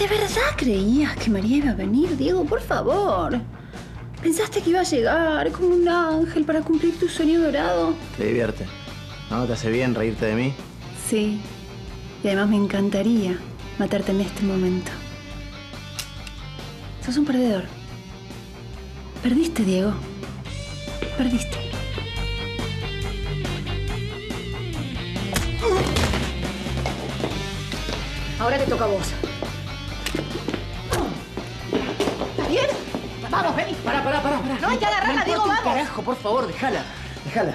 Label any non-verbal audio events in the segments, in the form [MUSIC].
¿De verdad creías que María iba a venir, Diego? Por favor. ¿Pensaste que iba a llegar como un ángel para cumplir tu sueño dorado? Te divierte. ¿No? ¿Te hace bien reírte de mí? Sí. Y además me encantaría matarte en este momento. Sos un perdedor. Perdiste, Diego. Perdiste. Ahora te toca a vos. Vení. Pará, pará, pará. pará. No hay que agarrarla, No Diego, vamos. Carajo, por favor, déjala. Déjala.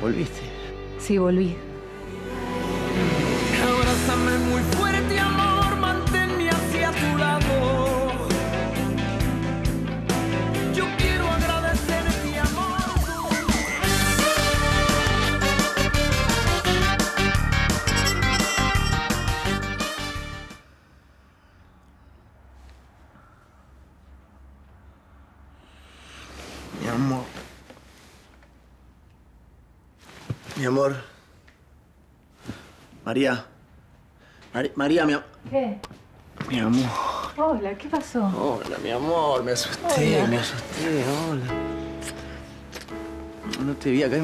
Volviste. Sí, volví. María. María, mi, am- ¿Qué? mi amor. Hola, ¿qué pasó? Hola, mi amor. Me asusté, me asusté. Hola. No te vi acá.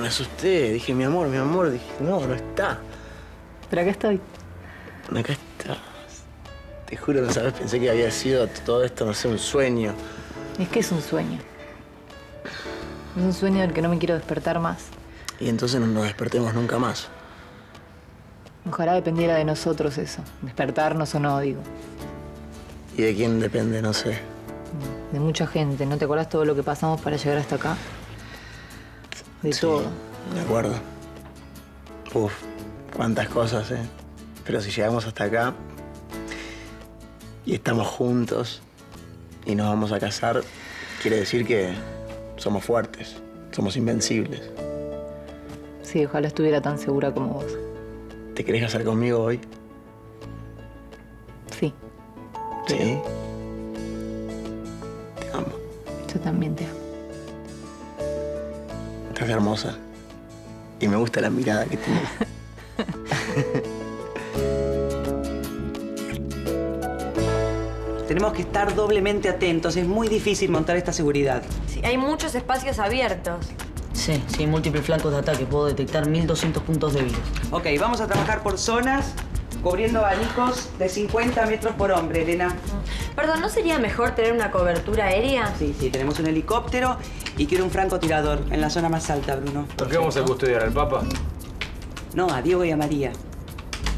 me asusté. Dije, mi amor, mi amor. Dije, no, no está. Pero acá estoy. Acá estás. Te juro, no sabes, pensé que había sido todo esto, no sé, un sueño. Es que es un sueño. Es un sueño del que no me quiero despertar más. Y entonces no nos despertemos nunca más. Ojalá dependiera de nosotros eso. Despertarnos o no, digo. ¿Y de quién depende? No sé. De mucha gente. ¿No te acuerdas todo lo que pasamos para llegar hasta acá? De Sí, todo. De acuerdo. Uf, cuántas cosas, ¿eh? Pero si llegamos hasta acá y estamos juntos y nos vamos a casar, quiere decir que somos fuertes, somos invencibles. Sí, ojalá estuviera tan segura como vos. ¿Te querés casar conmigo hoy? Sí, Sí. Te amo. yo también te amo. Estás hermosa. Y me gusta la mirada que tienes. [LAUGHS] Tenemos que estar doblemente atentos. Es muy difícil montar esta seguridad. Sí, hay muchos espacios abiertos. Sí, sí, múltiples flancos de ataque. Puedo detectar 1200 puntos débiles. Ok, vamos a trabajar por zonas, cubriendo abanicos de 50 metros por hombre, Elena. Perdón, ¿no sería mejor tener una cobertura aérea? Sí, sí, tenemos un helicóptero y quiero un francotirador en la zona más alta, Bruno. ¿Por qué vamos a custodiar al Papa? No, a Diego y a María.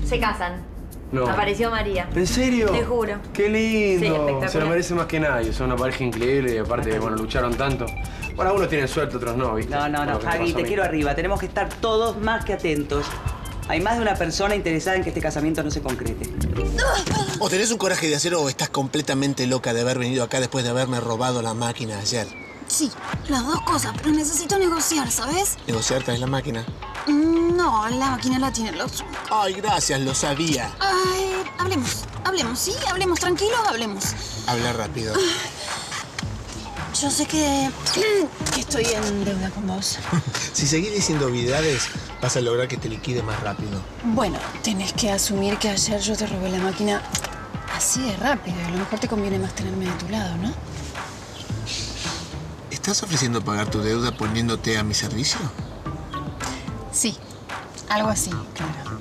Se casan. No. Apareció María. ¿En serio? Te juro. ¡Qué lindo! Sí, espectacular. Se lo merece más que nadie. Son una pareja increíble y aparte, bueno, lucharon tanto. Bueno, algunos tienen suerte, otros no, ¿viste? No, no, no, a te quiero arriba. Tenemos que estar todos más que atentos. Hay más de una persona interesada en que este casamiento no se concrete. O tenés un coraje de acero o estás completamente loca de haber venido acá después de haberme robado la máquina ayer. Sí, las dos cosas, pero necesito negociar, ¿sabes? ¿Negociar traes la máquina? No, la máquina la tiene el otro. Ay, gracias, lo sabía. Ay, hablemos, hablemos, ¿sí? Hablemos, tranquilos, hablemos. Habla rápido. Yo sé que, que estoy en deuda con vos. [LAUGHS] Si seguís diciendo obviedades, vas a lograr que te liquide más rápido. Bueno, tenés que asumir que ayer yo te robé la máquina así de rápido. A lo mejor te conviene más tenerme de tu lado, ¿no? ¿Estás ofreciendo pagar tu deuda poniéndote a mi servicio? Algo así, claro.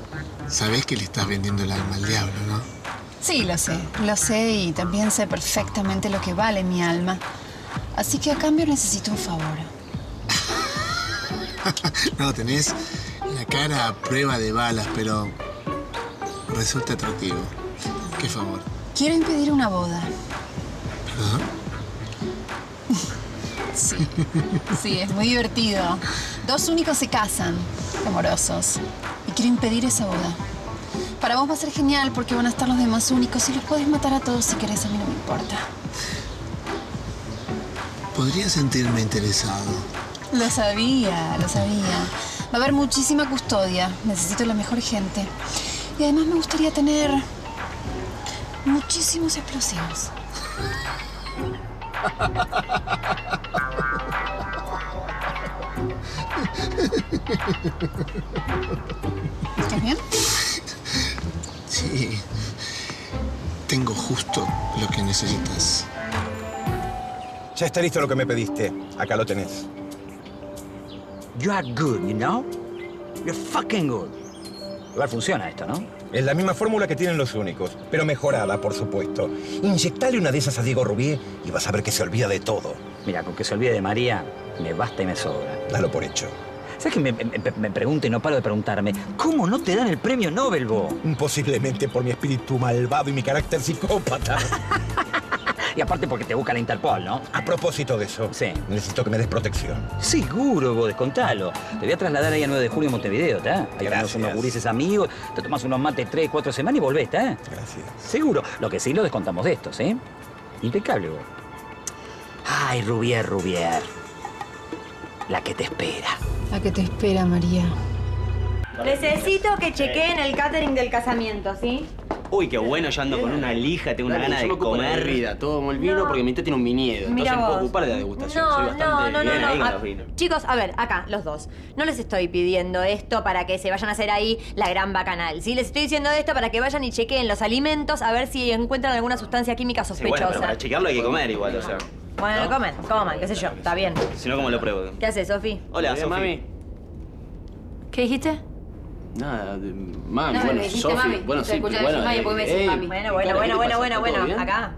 Sabés que le estás vendiendo el alma al diablo, ¿no? Sí, lo sé, lo sé y también sé perfectamente lo que vale mi alma. Así que a cambio necesito un favor. [LAUGHS] No, tenés la cara a prueba de balas, pero resulta atractivo. Qué favor. Quiero impedir una boda. ¿Perdón? [LAUGHS] Sí, sí, es muy divertido. Dos únicos se casan, amorosos. Y quiero impedir esa boda. Para vos va a ser genial porque van a estar los demás únicos y los puedes matar a todos si querés, a mí no me importa. Podría sentirme interesado. Lo sabía, lo sabía. Va a haber muchísima custodia. Necesito la mejor gente. Y además me gustaría tener muchísimos explosivos. [LAUGHS] ¿Estás bien? Sí. Tengo justo lo que necesitas. Ya está listo lo que me pediste. Acá lo tenés. You are good, you know? You're fucking good. Igual funciona esto, ¿no? Es la misma fórmula que tienen los únicos, pero mejorada, por supuesto. Inyectale una de esas a Diego Rubier y vas a ver que se olvida de todo. Mira, con que se olvide de María, me basta y me sobra. Dalo por hecho. ¿Sabes que me, me, me pregunto y no paro de preguntarme? ¿Cómo no te dan el premio Nobel, vos? Posiblemente por mi espíritu malvado y mi carácter psicópata. [LAUGHS] Y aparte porque te busca la Interpol, ¿no? A propósito de eso, Sí. necesito que me des protección. Seguro, vos, descontalo. Te voy a trasladar ahí a 9 de julio en Montevideo, ¿está? Ahí Gracias. unos gurises amigos, te tomas unos mates 3, 4 semanas y volvés, ¿está? Gracias. Seguro. Lo que sí lo descontamos de estos, ¿eh? Impecable, vos. Ay, Rubier, Rubier. La que te espera. La que te espera, María. Necesito que chequeen el catering del casamiento, ¿sí? Uy, qué bueno, yo ando con una lija, tengo una Dale, gana yo de me ocupo de la comer. bebida, tomo el vino No. porque mi tía tiene un viñedo. Entonces Mira me puedo vos. ocupar de la degustación. No, Soy no, bastante no, no, bien no. ahí con Ah, los vinos. Chicos, a ver, acá, los dos. No les estoy pidiendo esto para que se vayan a hacer ahí la gran bacanal. Sí, les estoy diciendo esto para que vayan y chequeen los alimentos a ver si encuentran alguna sustancia química Sí, sospechosa. bueno, pero para chequearlo hay que comer igual, o sea. Bueno, comen, coman, qué sé yo, está bien. Si no, ¿cómo lo pruebo? ¿Qué haces, Sofi? Hola, Sofi. mami. ¿Qué dijiste? Nada, de- mami, No, bueno, me dijiste Sofi, mami. bueno, sí, bueno. mami, eh, mami. Bueno, bueno, Clara, ¿qué bueno, bueno, bueno, ¿Todo bueno. bien? Acá.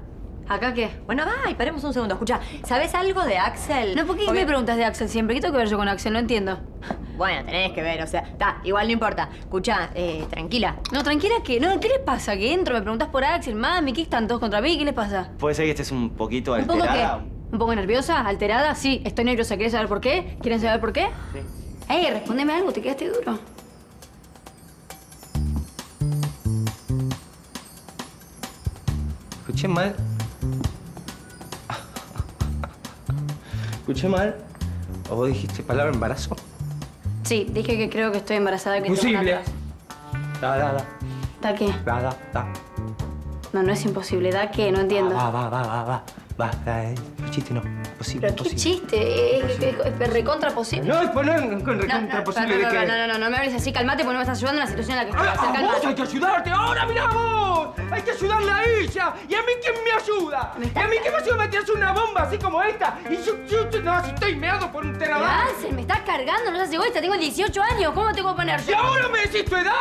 ¿Acá qué? Bueno, ay, paremos un segundo. Escucha, ¿sabes algo de Axel? No, ¿por qué me preguntas de Axel siempre? ¿Qué tengo que ver yo con Axel? No entiendo. Bueno, tenés que ver, o sea, está, igual no importa. Escucha, eh, tranquila. No, tranquila que. No, ¿qué les pasa? Que entro, me preguntas por Axel, mami, ¿qué están todos contra mí? ¿Qué les pasa? Puede ser que estés un poquito ¿Un poco alterada. qué? ¿Un poco nerviosa? ¿Alterada? Sí, estoy nerviosa. ¿Quieres saber por qué? ¿Quieren saber por qué? Sí. Ey, respóndeme algo, te quedaste duro. Escuché mal. Escuché mal. ¿O vos dijiste palabra embarazo? Sí, dije que creo que estoy embarazada. Que Imposible. Da, da, da. ¿Da qué? Da, da, da. No, no es imposible. ¿Da qué? No entiendo. Va, va, va, va, va. Da, eh. Chiste no. Posible, ¿Pero qué posible. chiste? ¿Es, es- es recontra posible? No, es poner con No, recontra no, posible no, que... no, no, no, no, no me hables así, calmate porque no me estás ayudando en la situación en la que estoy. ¡A, Hacer a calma. vos hay que ayudarte! ¡Ahora mirá vos! ¡Hay que ayudarla a ella! ¿Y a mí quién me ayuda? ¿Y a mí qué me ayuda a meterse una bomba así como esta? Y yo, yo, yo- no, estoy meado por un ¿Qué terabyte. haces? Me estás cargando, no seas egoísta, tengo 18 años, ¿cómo tengo que poner ¿Y ahora me decís tu edad?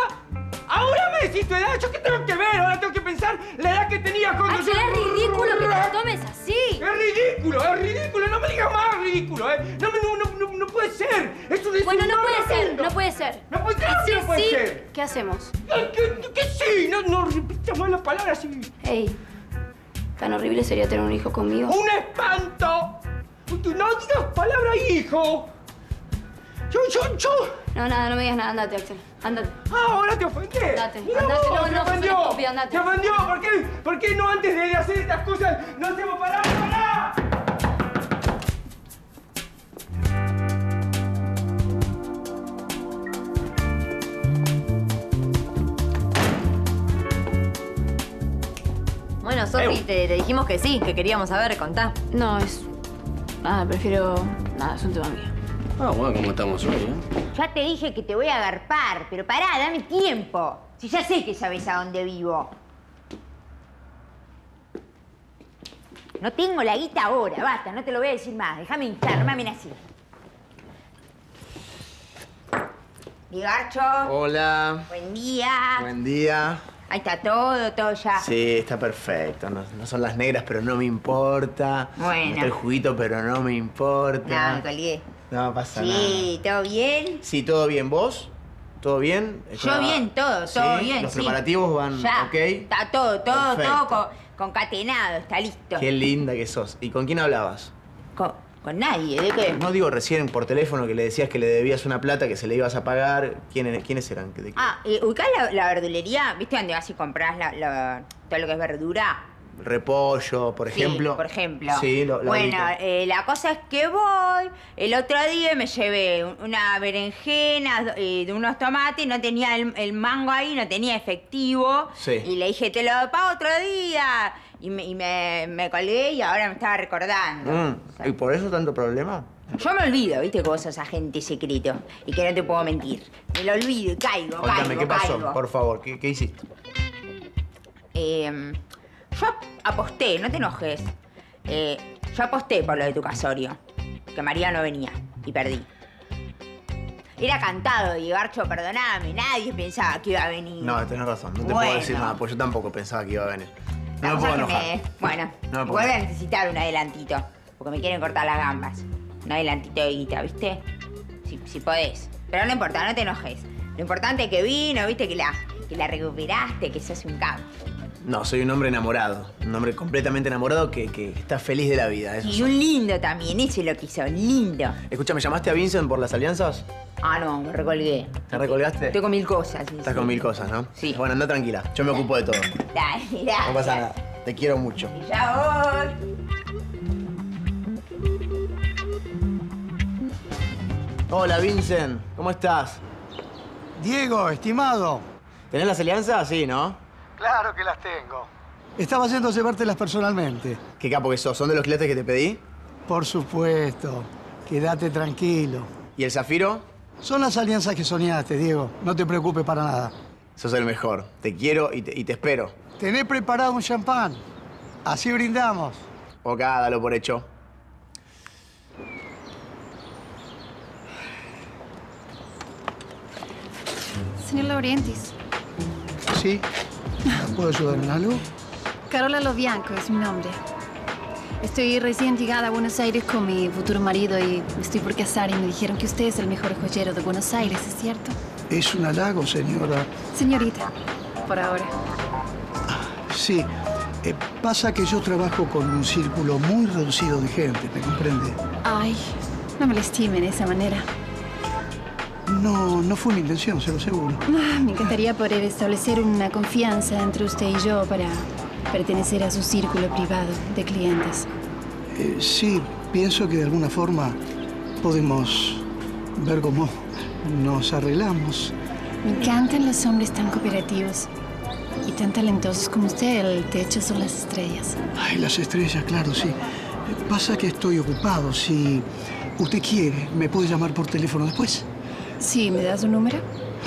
¿Ahora me decís tu edad? ¿Yo qué tengo que ver? Ahora tengo que pensar la edad que tenía cuando Axel, yo... es ridículo que te tomes así. ¡Es ridículo! ¡Es ridículo! ¡No me digas más ridículo, eh! ¡No, no, no, no, puede ser! ¡Es un Bueno, no puede ser, no puede ser. ¡No puede ser! ¡No puede sí, ser! ¿qué hacemos? ¿Qué, qué sí? No, no repitas más las palabras así. Ey, tan horrible sería tener un hijo conmigo. ¡Un espanto! No digas palabra hijo. Yo, yo, yo. No, nada, no me digas nada, andate, Axel. Andate. Ah, ahora te ofendí. Andate, andate, vos, no, te no, ofendió. estúpido, andate. Te ofendió. ¿Por qué, ¿Por qué no antes de hacer estas cosas no hacemos parar? ¡Pará! Bueno, Sofi, te, te dijimos que sí, que queríamos saber, contá. No, es. Nada, prefiero. Nada, es un tema mío. Ah, bueno, ¿cómo estamos hoy, eh? Ya te dije que te voy a agarpar, pero pará, dame tiempo. Si ya sé que sabes a dónde vivo. No tengo la guita ahora, basta, no te lo voy a decir más. Déjame hinchar, mami así. Digarcho, Hola. buen día. Buen día. Ahí está todo, todo ya. Sí, está perfecto. No, no son las negras, pero no me importa. Bueno. No está el juguito, pero no me importa. No, me colgué. No pasa nada. Sí, ¿todo bien? Sí, todo bien. ¿Vos? ¿Todo bien? Yo bien, todo, todo ¿Sí? bien, ¿Los sí. preparativos van Ya, ok? está todo, todo, Perfecto. todo con- concatenado, está listo. Qué linda que sos. ¿Y con quién hablabas? Con, con nadie, ¿de qué? No digo recién por teléfono que le decías que le debías una plata que se le ibas a pagar. ¿Quiénes, quiénes eran? ¿De qué? Ah, ubicás la, la verdulería, ¿viste dónde vas y compras la, la- todo lo que es verdura? Repollo, por Sí, ejemplo. por ejemplo. Sí, lo, lo Bueno, eh, la cosa es que voy, el otro día me llevé un- una berenjena eh, de unos tomates, no tenía el, el mango ahí, no tenía efectivo. Sí. Y le dije, te lo pago otro día. Y me, y me, me colgué y ahora me estaba recordando. Mm, ¿Y por eso tanto problema? Yo me olvido, viste, vos sos agente secreto y que no te puedo mentir. Me lo olvido y caigo, caigo, ¿qué pasó? caigo. Por favor, ¿qué, qué hiciste? eh, yo aposté, no te enojes. Eh, yo aposté por lo de tu casorio. Que María no venía. Y perdí. Era cantado, Diego Archo, perdoname. Nadie pensaba que iba a venir. No, tenés razón. No te Bueno. puedo decir nada, pues yo tampoco pensaba que iba a venir. No me puedo enojar. me- Bueno, No me a necesitar un adelantito. Porque me quieren cortar las gambas. Un adelantito de guita, ¿viste? Si, si podés. Pero no importa, no te enojes. Lo importante es que vino, ¿viste? Que la, que la recuperaste, que sos un capo. No, soy un hombre enamorado. Un hombre completamente enamorado que, que está feliz de la vida. Eso Y soy. un lindo también, ese lo quiso, lindo. Escucha, ¿me llamaste a Vincent por las alianzas? Ah, no, me recolgué. ¿Te recolgaste? Estoy con mil cosas. sí, Estás sí. con mil cosas, ¿no? Sí. Bueno, anda tranquila. Yo me ocupo de todo. [LAUGHS] Dale, mirá. No pasa nada. Te quiero mucho. Ya voy. Hola, Vincent. ¿Cómo estás? Diego, estimado. ¿Tenés las alianzas? Sí, ¿no? Claro que las tengo. Estaba yendo a llevártelas personalmente. ¿Qué capo que sos? ¿Son de los quilates que te pedí? Por supuesto. Quédate tranquilo. ¿Y el zafiro? Son las alianzas que soñaste, Diego. No te preocupes para nada. Sos el mejor. Te quiero y te, y te espero. Tené preparado un champán. Así brindamos. Ok, dalo por hecho. Señor Laurentiis, ¿Sí? ¿Puedo ayudar en algo? Carola Lobianco es mi nombre. Estoy recién llegada a Buenos Aires con mi futuro marido y me estoy por casar y me dijeron que usted es el mejor joyero de Buenos Aires, ¿es cierto? Es un halago, señora. Señorita, por ahora. Sí. Eh, pasa que yo trabajo con un círculo muy reducido de gente, ¿me comprende? Ay, no me lastime de esa manera. No, no fue mi intención, se lo aseguro. Ah, me encantaría poder establecer una confianza entre usted y yo para pertenecer a su círculo privado de clientes. Eh, sí, pienso que de alguna forma podemos ver cómo nos arreglamos. Me encantan los hombres tan cooperativos y tan talentosos como usted. El techo son las estrellas. Ay, las estrellas, claro, sí. Pasa que estoy ocupado. Si usted quiere, me puede llamar por teléfono después. Sí, ¿me da su número?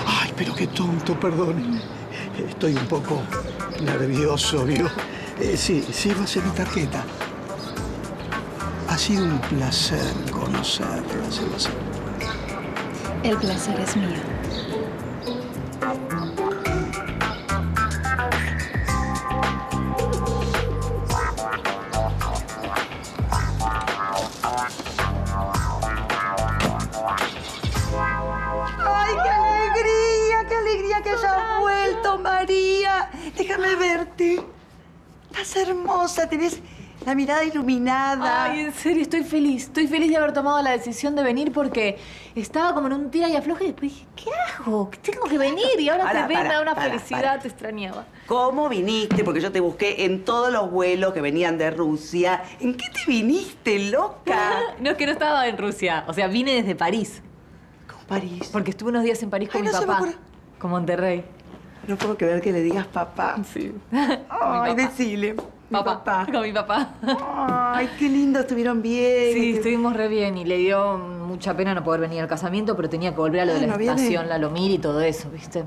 Ay, pero qué tonto, perdóneme. Estoy un poco nervioso, ¿vio? Eh, sí, sírvase mi tarjeta. Ha sido un placer conocerla, Sebastián. El placer es mío. Hermosa, tenés la mirada iluminada. Ay, en serio, estoy feliz. Estoy feliz de haber tomado la decisión de venir porque estaba como en un tira y afloje y después dije, ¿qué hago? Tengo que venir y ahora te veo, me da una felicidad, te extrañaba. ¿Cómo viniste? Porque yo te busqué en todos los vuelos que venían de Rusia. ¿En qué te viniste, loca? [LAUGHS] No, es que no estaba en Rusia. O sea, vine desde París. ¿Cómo París? Porque estuve unos días en París con Ay, mi no me papá. Con Monterrey. No puedo creer que le digas papá. Sí. Ay, [LAUGHS] decile. Mi Papá, papá. Con mi papá. Ay, qué lindo, estuvieron bien. Sí, estuvimos re bien y le dio mucha pena no poder venir al casamiento, pero tenía que volver a lo de la ¿no viene? estación, la Lomir y todo eso, ¿viste?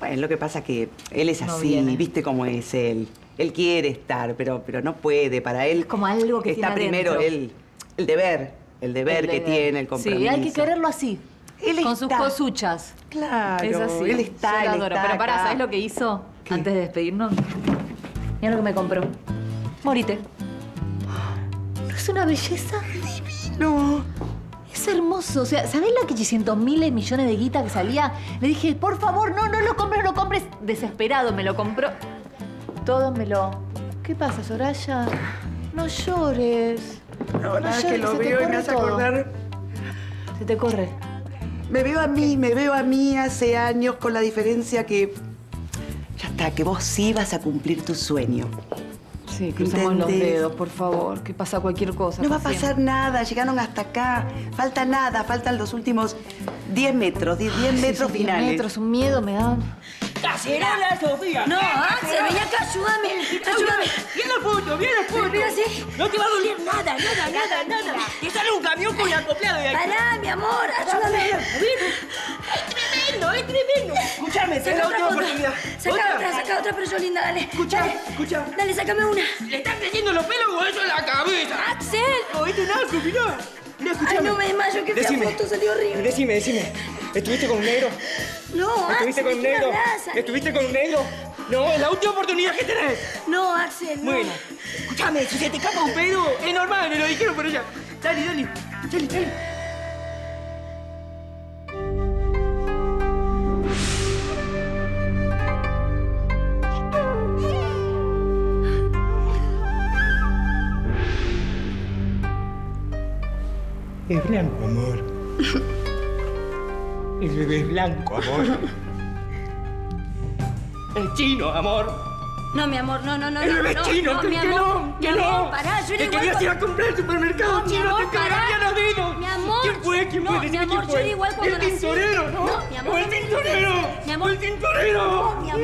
Bueno, lo que pasa es que él es No así, viene. viste cómo es él. Él quiere estar, pero, pero no puede. Para él. como algo que está tiene primero él, el deber, el deber El que deber. tiene, el compromiso. Sí, hay que quererlo así. Él con sus cosuchas. Claro, Es así. él está, Yo él adoro. está Pero pará. ¿sabes lo que hizo antes de despedirnos? Mira lo que me compró. Morite. ¿No es una belleza? Divino. Es hermoso. O sea, ¿sabés la que 800 miles millones de guita que salía? Le dije, por favor, no, no lo compres, no lo compres. Desesperado, me lo compró. Todo me lo... ¿Qué pasa, Soraya? No llores. No, nada, llores, que lo veo y me hace todo. acordar. Se te corre. Me veo a mí, me veo a mí hace años con la diferencia que. Ya está, que vos sí vas a cumplir tu sueño. Sí, cruzamos los dedos, por favor. Que pasa cualquier cosa. No va a pasar nada, llegaron hasta acá. Falta nada, faltan los últimos 10 metros, 10 10 Ay, sí, metros esos 10 finales. metros, un miedo me da. ¡Cacerola, Sofía! No, Axel, ven acá, ayúdame. Ayúdame. ¡Viene el punto, viene el punto! Mira, sí. No te va a doler nada, nada, nada, nada. Te sale un camión con acoplado de aquí. Pará, mi amor, ayúdame. Es tremendo, es tremendo. Escúchame, otra otra foto. oportunidad. Saca otra, saca otra, pero yo, linda, dale. Escucha, dale. escucha. Dale, sácame una. ¿Le están creciendo los pelos o eso en la cabeza? ¡Axel! Oh, este naco, mirá. Mirá, escuchame. Ay, no me desmayo, que Decime, foto, salió horrible. Decime, decime. ¿Estuviste con un negro? No, ¿Estuviste Axel, con un ¿de qué negro? hablas? ¿Estuviste con un negro? No, es la última oportunidad que tenés. No, Axel, no. Bueno, escúchame, si se te escapa un pedo, es normal, me lo dijeron por ella. Dale, dale, dale, dale. Es blanco, amor. [LAUGHS] El bebé es blanco, amor. Es chino, amor. No, mi amor, no, no, no. El no, bebé es no, chino, no, que, mi que amor, no, mi que amor, no. pará, yo era que querías ir a comprar al supermercado No, mi chino, amor, te pará. los dedos. Mi amor. ¿Quién fue? ¿Quién No, fue? mi Decime amor, quién yo era igual cuando El nací. tintorero, ¿no? No, mi amor, ¿O el no tintorero? Mi amor. ¿O el tintorero? No, mi amor,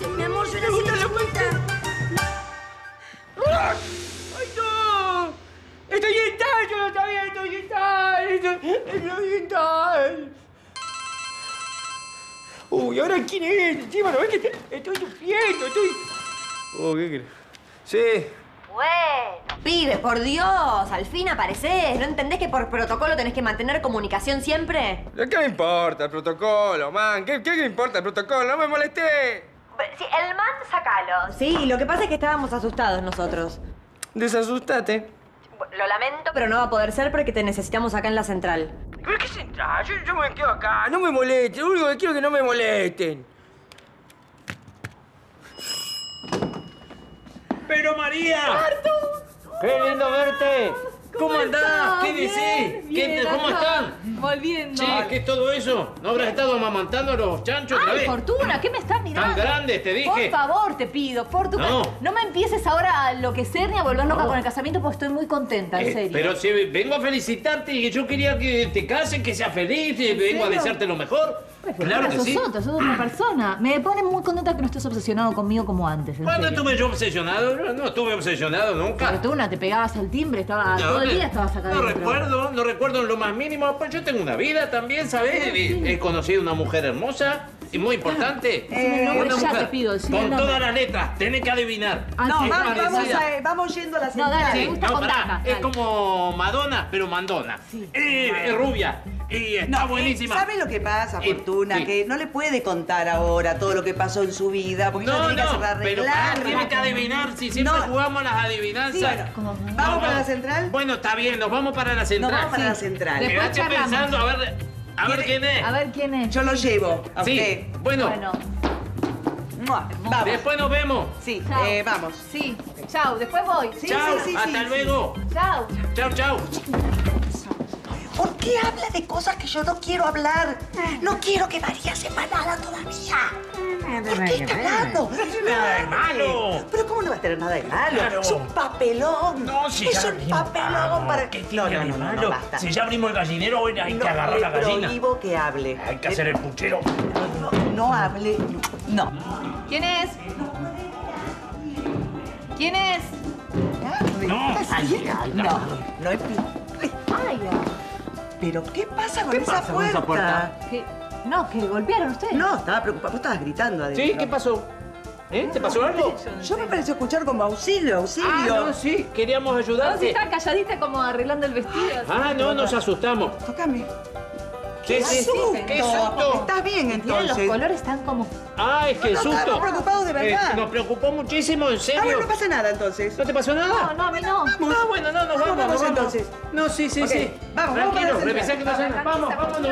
no. Mi amor, yo era así de chiquita. ¡Ay, ¡Yo no sabía! ¡Estoy en tal! ¡Estoy estoy en tal! Uy, ¿ahora quién es? Encima, ¿no ves que te- estoy sufriendo? Estoy... Oh, ¿qué crees? Sí. Bueno, pibe, por Dios, al fin apareces. ¿No entendés que por protocolo tenés que mantener comunicación siempre? ¿Qué me importa el protocolo, man? ¿Qué, qué me importa el protocolo? ¡No me molesté! Sí, el man, sacalo. Sí, lo que pasa es que estábamos asustados nosotros. Desasustate. Lo lamento, pero no va a poder ser porque te necesitamos acá en la central. ¿Pero qué central? Yo, yo me quedo acá. No me molesten. Lo único que quiero es que no me molesten. ¡Pero María! ¡Qué lindo verte! ¿Cómo andás? ¿Qué decís? ¿Qué te- ¿Cómo están? Volviendo. Che, ¿qué es todo eso? ¿No habrás estado amamantando a los chanchos otra Ay, vez? Fortuna, ¿qué me estás mirando? Tan grandes, te dije. Por favor, te pido, Fortuna. No. No. me empieces ahora a enloquecer ni a volver loca con el casamiento porque estoy muy contenta, en Eh, serio. pero si vengo a felicitarte y yo quería que te cases, que seas feliz, y vengo a desearte lo mejor. Claro que sos sí. otra, sos otra persona. Me pone muy contenta que no estés obsesionado conmigo como antes. ¿Cuándo serio. estuve yo obsesionado? No, no estuve obsesionado nunca. Fortuna, te pegabas al timbre, estaba No, todo el día estabas acá No adentro. recuerdo, no recuerdo en lo más mínimo. Pues yo tengo una vida también, ¿sabes? He, he conocido una mujer hermosa y muy importante. Decime el nombre Una ya, mujer te pido, decime Con todas las letras, tenés que adivinar. Ah, No, sí, vamos, a- vamos yendo a la No, dale, Sí, me gusta no, pará, es como Madonna, pero Mandona. Eh, es rubia y está No, buenísima. ¿Sabe lo que pasa, Eh, Fortuna? sí. Que no le puede contar ahora todo lo que pasó en su vida, porque ella No, tiene que hacer no, pero tiene que adivinar si siempre No. jugamos las adivinanzas. Sí, bueno, ¿vamos para la central? Bueno, está bien, nos vamos para la central. vamos para la central. Después charlamos. pensando, a ver, a ver quién es. A ver quién es. Yo lo llevo a Sí, usted. bueno. Vamos. Después nos vemos. Sí, Chao. eh, vamos. Sí, chao, después voy. Sí, Chao, sí, sí, hasta sí, luego. Chao. Chao, chao. ¿Por qué habla de cosas que yo no quiero hablar? No quiero que María sepa nada todavía. ¿Por qué está hablando? No tiene nada de malo. Pero ¿cómo no va a tener nada de malo? Claro. Es un papelón. No, si es ya un abrimos. papelón para... ¿Qué No, no, no, no, no, basta. Si ya abrimos el gallinero, hoy hay que No, agarrar la gallina. prohíbo que hable. Hay que hacer el puchero. No, no hable. No. ¿Quién es? ¿Quién es? No, Ay, no, no es... ¿Pero qué pasa con ¿Qué esa pasa con puerta? esa puerta? ¿qué? No, que golpearon ustedes. No, estaba preocupada. Vos estabas gritando adentro. ¿Sí? ¿Qué pasó? ¿Eh? ¿Te pasó algo? Yo me pareció escuchar como auxilio, auxilio. Ah, no, sí, queríamos No, si ayudarte. están calladitas como arreglando el vestido. Ah, no, nos asustamos. Tócame. Sí, sí, ¡Qué susto! Estás bien Miren, los entonces. colores están como... Ah, es que No, no, susto. estamos preocupados de verdad. Eh, nos preocupó muchísimo, en Ah, serio. bueno, no pasa nada entonces. ¿No te pasó nada? No, no, a mí no. Ah, bueno, no, nos vamos, vamos nos vamos. entonces. No, sí, sí, Ok, sí. vamos, vamos Tranquilo, central. revisá que no se... Vamos, vámonos.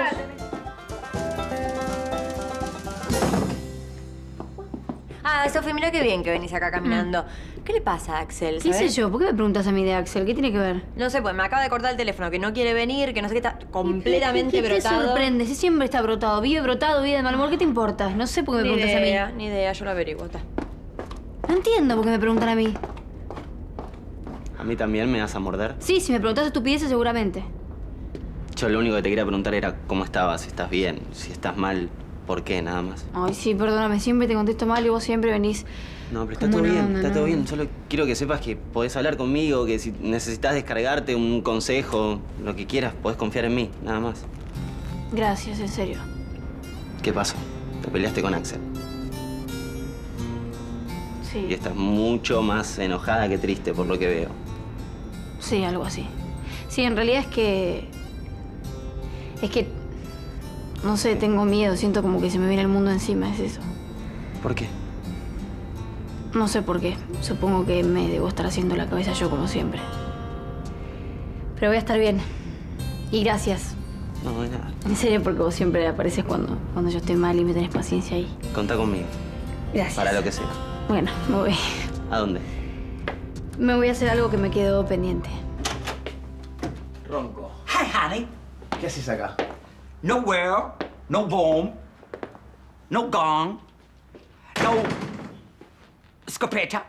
Ah, Sofi, mira qué bien que venís acá caminando. ¿Qué le pasa a Axel? ¿Qué sé yo? ¿Por qué me preguntas a mí de Axel? ¿Qué tiene que ver? No sé, pues me acaba de cortar el teléfono, que no quiere venir, que no sé qué está completamente ¿Qué, qué, qué te brotado. sorprende? Si siempre está brotado, vive brotado, vive de mal humor, ¿qué te importa? No sé por qué me Ni preguntas idea, a mí. ni idea, yo lo averiguo. está. No entiendo por qué me preguntan a mí. ¿A mí también me vas a morder? Sí, si me preguntas estupideces seguramente. Yo lo único que te quería preguntar era cómo estabas, si estás bien, si estás mal, ¿por qué? Nada más. Ay, sí, perdóname, siempre te contesto mal y vos siempre venís. No, pero está todo bien, onda, está ¿no? todo bien. Solo quiero que sepas que podés hablar conmigo, que si necesitas descargarte un consejo, lo que quieras, podés confiar en mí, nada más. Gracias, en serio. ¿Qué pasó? Te peleaste con Axel. Sí. Y estás mucho más enojada que triste por lo que veo. Sí, algo así. Sí, en realidad es que. Es que. No sé, tengo miedo. Siento como que se me viene el mundo encima, es eso. ¿Por qué? No sé por qué. Supongo que me debo estar haciendo la cabeza yo, como siempre. Pero voy a estar bien. Y gracias. No, de nada. En serio, porque vos siempre apareces cuando, cuando yo estoy mal y me tenés paciencia ahí. Contá conmigo. Gracias. Para lo que sea. Bueno, me voy. ¿A dónde? Me voy a hacer algo que me quedó pendiente. Ronco. Hi, honey. ¿Qué haces acá? Nowhere, no bomb, no gun, no escopeta,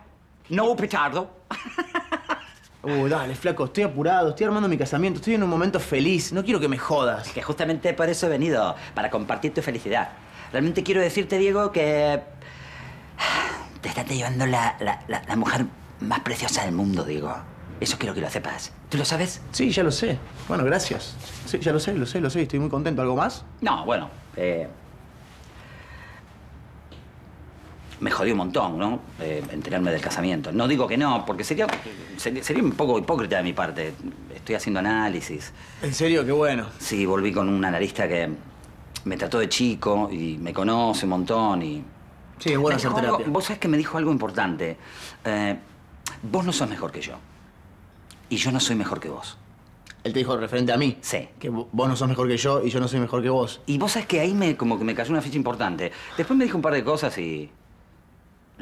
no petardo. [LAUGHS] Uh, dale, flaco, estoy apurado, estoy armando mi casamiento, estoy en un momento feliz, no quiero que me jodas. Que justamente por eso he venido, para compartir tu felicidad. Realmente quiero decirte, Diego, que te estás llevando la, la, la, la mujer más preciosa del mundo, Diego. Eso quiero que lo sepas. ¿Tú lo sabes? Sí, ya lo sé. Bueno, gracias. Sí, ya lo sé, lo sé, lo sé, estoy muy contento. ¿Algo más? No, bueno, eh, me jodió un montón, ¿no? Eh, enterarme del casamiento. No digo que no, porque sería, sería, un poco hipócrita de mi parte. Estoy haciendo análisis. ¿En serio? Qué bueno. Sí, volví con un analista que me trató de chico y me conoce un montón y... Sí, es bueno hacer algo- terapia. Vos sabés que me dijo algo importante. Eh, vos no sos mejor que yo. Y yo no soy mejor que vos. Él te dijo referente a mí. Sí. Que vo- vos no sos mejor que yo y yo no soy mejor que vos. Y vos sabés que ahí me, como que me cayó una ficha importante. Después me dijo un par de cosas y...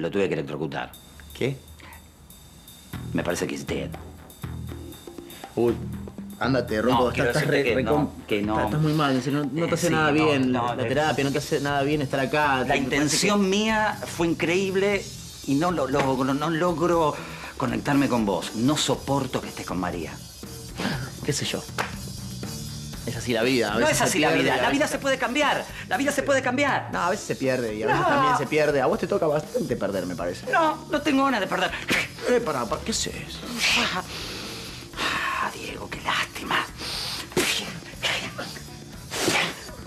Lo tuve que electrocutar. ¿Qué? Me parece que es dead. Uy, ándate, Ronco. No, estás, estás re- que no, que no. Estás, muy mal, no, no te hace sí, nada bien la terapia, no te hace nada bien estar acá. La intención mía fue increíble y no lo logro, no logro conectarme con vos. No soporto que estés con María. [LAUGHS] ¿Qué sé yo? Es así la vida. a No veces es se así la vida. a La vida se puede cambiar. La vida se puede cambiar. No, a veces se pierde y a veces No. también se pierde. A vos te toca bastante perder, me parece. No, no tengo ganas de perder. Eh, pará, pará, ¿qué es eso? Ah, Diego, qué lástima.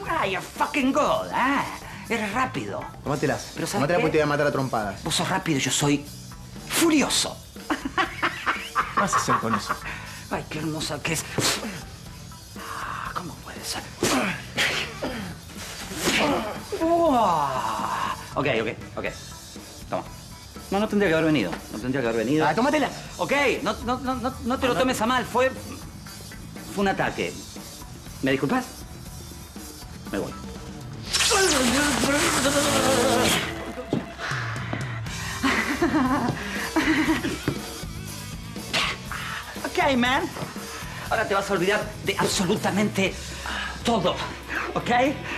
Ah, you're fucking good, ¿eh? Eres rápido. Tómatelas. Pero ¿sabes Tómatelas porque te voy a matar a trompadas. Vos sos rápido, yo soy furioso. ¿Qué vas a hacer con eso? Ay, qué hermosa que es. Uah. Ok, ok, ok. Toma. No, no tendría que haber venido. No tendría que haber venido. Ah, tómatela. Ok, no, no, no, no, no te lo tomes a mal. Fue. Fue un ataque. ¿Me disculpas? Me voy. Ok, man. Ahora te vas a olvidar de absolutamente todo. ¿Ok?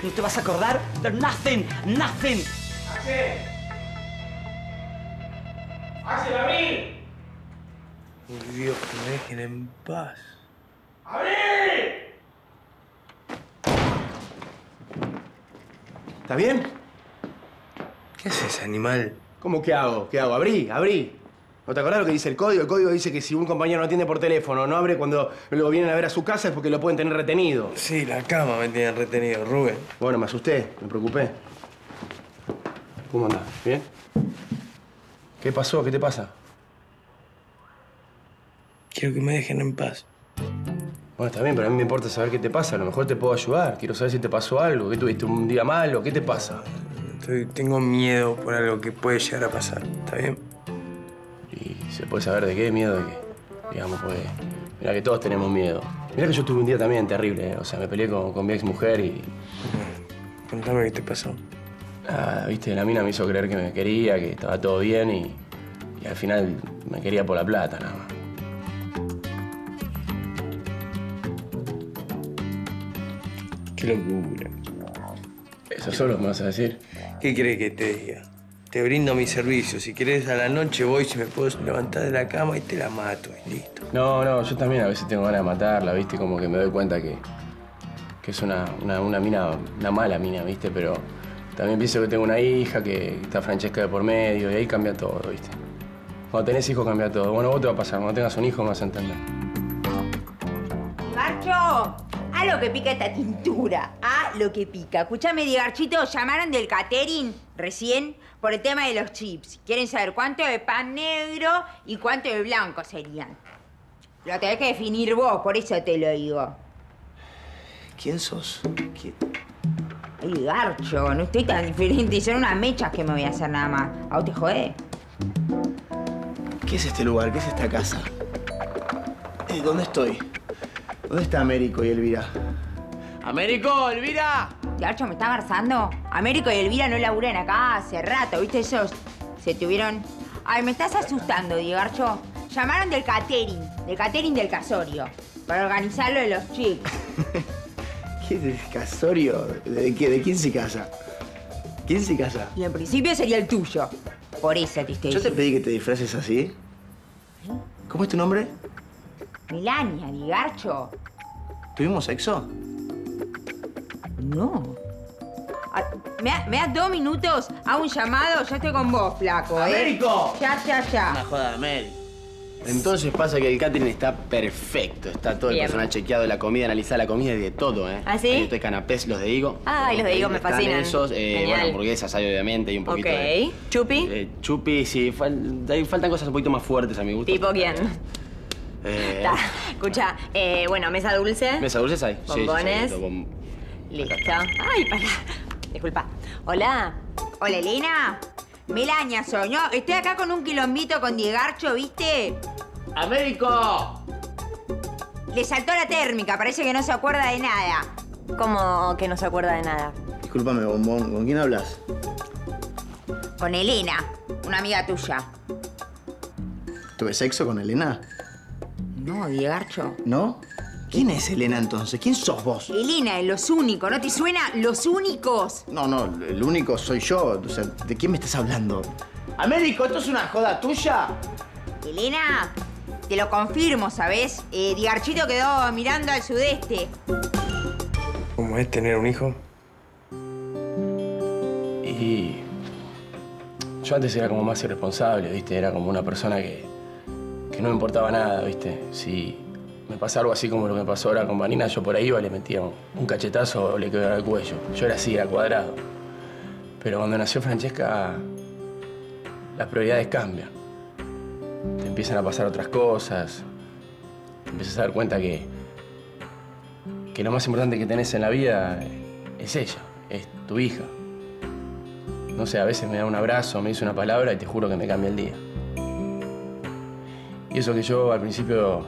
No te vas a acordar de nothing, nothing. ¡Axel, abrí! Por Dios, que me dejen en paz. ¡Abrí! ¿Estás bien? ¿Qué haces, animal? ¿Cómo que hago? ¿Qué hago? Abrí, abrí. ¿No te acordás lo que dice el código? El código dice que si un compañero no atiende por teléfono, no abre cuando lo vienen a ver a su casa es porque lo pueden tener retenido. Sí, la cama me tiene retenido, Rubén. Bueno, me asusté, me preocupé. ¿Cómo andás? ¿Bien? ¿Qué pasó? ¿Qué te pasa? Quiero que me dejen en paz. Bueno, está bien, pero a mí me importa saber qué te pasa. A lo mejor te puedo ayudar. Quiero saber si te pasó algo. ¿Qué tuviste un día malo? ¿Qué te pasa? Estoy- tengo miedo por algo que puede llegar a pasar. ¿Está bien? ¿Y se puede saber de qué? ¿Miedo de qué? Digamos, pues... Mira que todos tenemos miedo. Mira que yo tuve un día también terrible. ¿eh? O sea, me peleé con, con mi ex mujer y... Contame qué te pasó. Nada, viste, la mina me hizo creer que me quería, que estaba todo bien y... Y al final me quería por la plata, nada más. Qué locura. Eso solo me vas a decir. ¿Qué crees que te diga? Te brindo mi servicio. Si querés, a la noche voy, si me puedo levantar de la cama y te la mato y listo. No, no, yo también a veces tengo ganas de matarla, ¿viste? Como que me doy cuenta que, que es una, una, una mina, una mala mina, ¿viste? Pero también pienso que tengo una hija, que está Francesca de por medio, y ahí cambia todo, ¿viste? Cuando tenés hijos cambia todo. Bueno, vos te va a pasar, cuando tengas un hijo me vas a entender. ¡Garcho! ¡A Mirá lo que pica esta tintura. Ah, lo que pica. Escuchame, Digarchito, llamaron del catering recién por el tema de los chips. Quieren saber cuánto de pan negro y cuánto de blanco serían. Lo tenés que definir vos, por eso te lo digo. ¿Quién sos? ¿Quién? Ay, garcho, no estoy tan diferente. Son unas mechas que me voy a hacer nada más. ¿A vos te jodés? ¿Qué es este lugar? ¿Qué es esta casa? Eh, ¿Dónde estoy? ¿Dónde está Américo y Elvira? ¡Américo, Elvira! Garcho, ¿me está garzando? Américo y Elvira no laburan acá hace rato, ¿viste? Esos se tuvieron... Ay, me estás asustando, Garcho. Llamaron del catering, del catering del casorio, para organizarlo de los chicos. [LAUGHS] ¿Qué es el casorio? ¿De, qué? ¿De quién se casa? ¿Quién se casa? Y en principio sería el tuyo. Por eso te estoy Yo te pedí que te disfraces así. ¿Cómo es tu nombre? Melania, Digarcho. ¿Tuvimos sexo? No. Ah, ¿Me, da- me das dos minutos? Hago un llamado, ya estoy con vos, flaco, ¿eh? ¡Américo! Ya, ya, ya. Una joda, Américo. Entonces pasa que el catering está perfecto. Está todo el Bien. personal chequeado, la comida, analizada la comida y de todo, ¿eh? ¿Ah, sí? Hay canapés, los de Higo. Ay, los de Higo me Están fascinan. esos, eh, bueno, hamburguesas hay obviamente y un poquito Ok. de... ¿Chupi? Eh, chupi, sí. fal- ahí faltan cosas un poquito más fuertes a mi gusto. ¿Tipo quién? Eh, Ta, Escucha, eh, bueno, mesa dulce. ¿Mesa dulces hay? Sí, sí, sí, Bombones. bom- Listo. Ay, para. Disculpa. Hola. Hola, Elena. Melania soy, ¿no? Estoy acá con un quilombito con Diegarcho, ¿viste? ¡Américo! Le saltó la térmica, parece que no se acuerda de nada. ¿Cómo que no se acuerda de nada? Discúlpame, bombón. ¿Con quién hablas? Con Elena, una amiga tuya. ¿Tuve sexo con Elena? No, Diegarcho. ¿No? ¿Quién es Elena entonces? ¿Quién sos vos? Elena, los únicos, ¿no te suena? Los únicos. No, no, el único soy yo. O sea, ¿de quién me estás hablando? Américo, ¿esto es una joda tuya? Elena, te lo confirmo, ¿sabes? Eh, Digarchito quedó mirando al sudeste. ¿Cómo es tener un hijo? Y yo antes era como más irresponsable, ¿viste? Era como una persona que, que no me importaba nada, ¿viste? Si me pasa algo así como lo que me pasó ahora con Vanina, yo por ahí iba, le metía un, cachetazo o le quebraba el cuello. Yo era así, era cuadrado. Pero cuando nació Francesca, las prioridades cambian. Te empiezan a pasar otras cosas. Empiezas a dar cuenta que, que lo más importante que tenés en la vida es ella, es tu hija. No sé, a veces me da un abrazo, me dice una palabra y te juro que me cambia el día. Y eso que yo al principio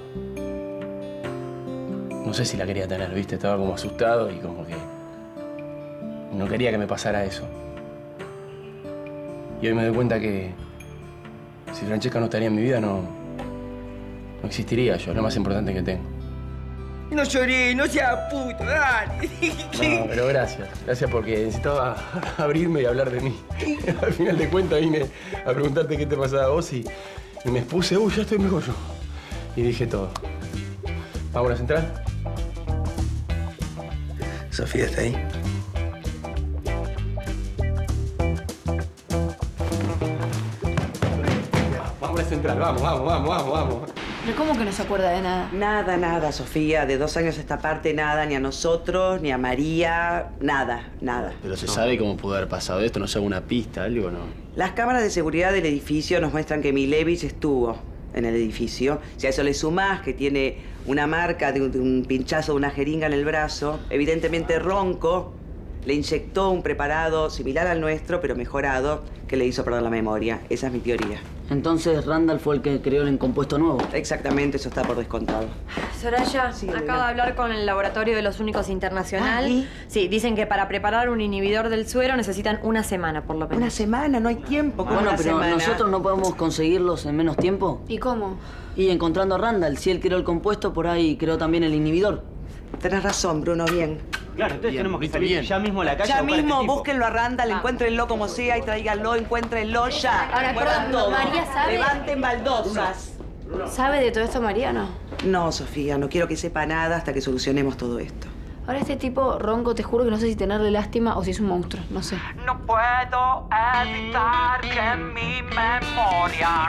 no sé si la quería tener, ¿viste? Estaba como asustado y como que no quería que me pasara eso. Y hoy me doy cuenta que si Francesca no estaría en mi vida, no, no existiría yo, es lo más importante que tengo. No lloré, no sea puto, dale. No, pero gracias. Gracias porque necesitaba [LAUGHS] abrirme y hablar de mí. [LAUGHS] Al final de cuentas vine a preguntarte qué te pasaba a vos y, y me expuse, uy, ya estoy mejor yo. Y dije todo. ¿Vamos a la central? Sofía está ahí. Vamos a la central, vamos, vamos, vamos, vamos, vamos. ¿Pero cómo que no se acuerda de nada? Nada, nada, Sofía. De dos años a esta parte, nada, ni a nosotros, ni a María, nada, nada. Pero se sabe cómo pudo haber pasado esto, no sé, una pista, algo, ¿no? Las cámaras de seguridad del edificio nos muestran que Milevich estuvo en el edificio. Si a eso le sumás que tiene una marca de un, de un pinchazo de una jeringa en el brazo, evidentemente Ronco le inyectó un preparado similar al nuestro, pero mejorado, que le hizo perder la memoria. Esa es mi teoría. Entonces Randall fue el que creó el compuesto nuevo. Exactamente, eso está por descontado. Soraya, Elena. acabo de hablar con el Laboratorio de los Únicos Internacional. Ah, ¿y? Sí, dicen que para preparar un inhibidor del suero necesitan una semana por lo menos. Una semana, no hay tiempo. ¿cómo Bueno, una pero semana? nosotros no podemos conseguirlos en menos tiempo. ¿Y cómo? Y encontrando a Randall, si él creó el compuesto, por ahí creó también el inhibidor. Tenés razón, Bruno, bien. Claro, entonces Bien, tenemos que salir bien. ya mismo a la calle. Ya a buscar a este mismo, tipo. búsquenlo a Randall, encuéntrenlo como sea y tráiganlo, encuéntrenlo ya. Ahora. María, ¿sabe? Levanten baldosas. ¿Sabe de todo esto Mariano? No, Sofía, no quiero que sepa nada hasta que solucionemos todo esto. Ahora este tipo, Ronco, te juro que no sé si tenerle lástima o si es un monstruo, no sé. No puedo evitar que mi memoria.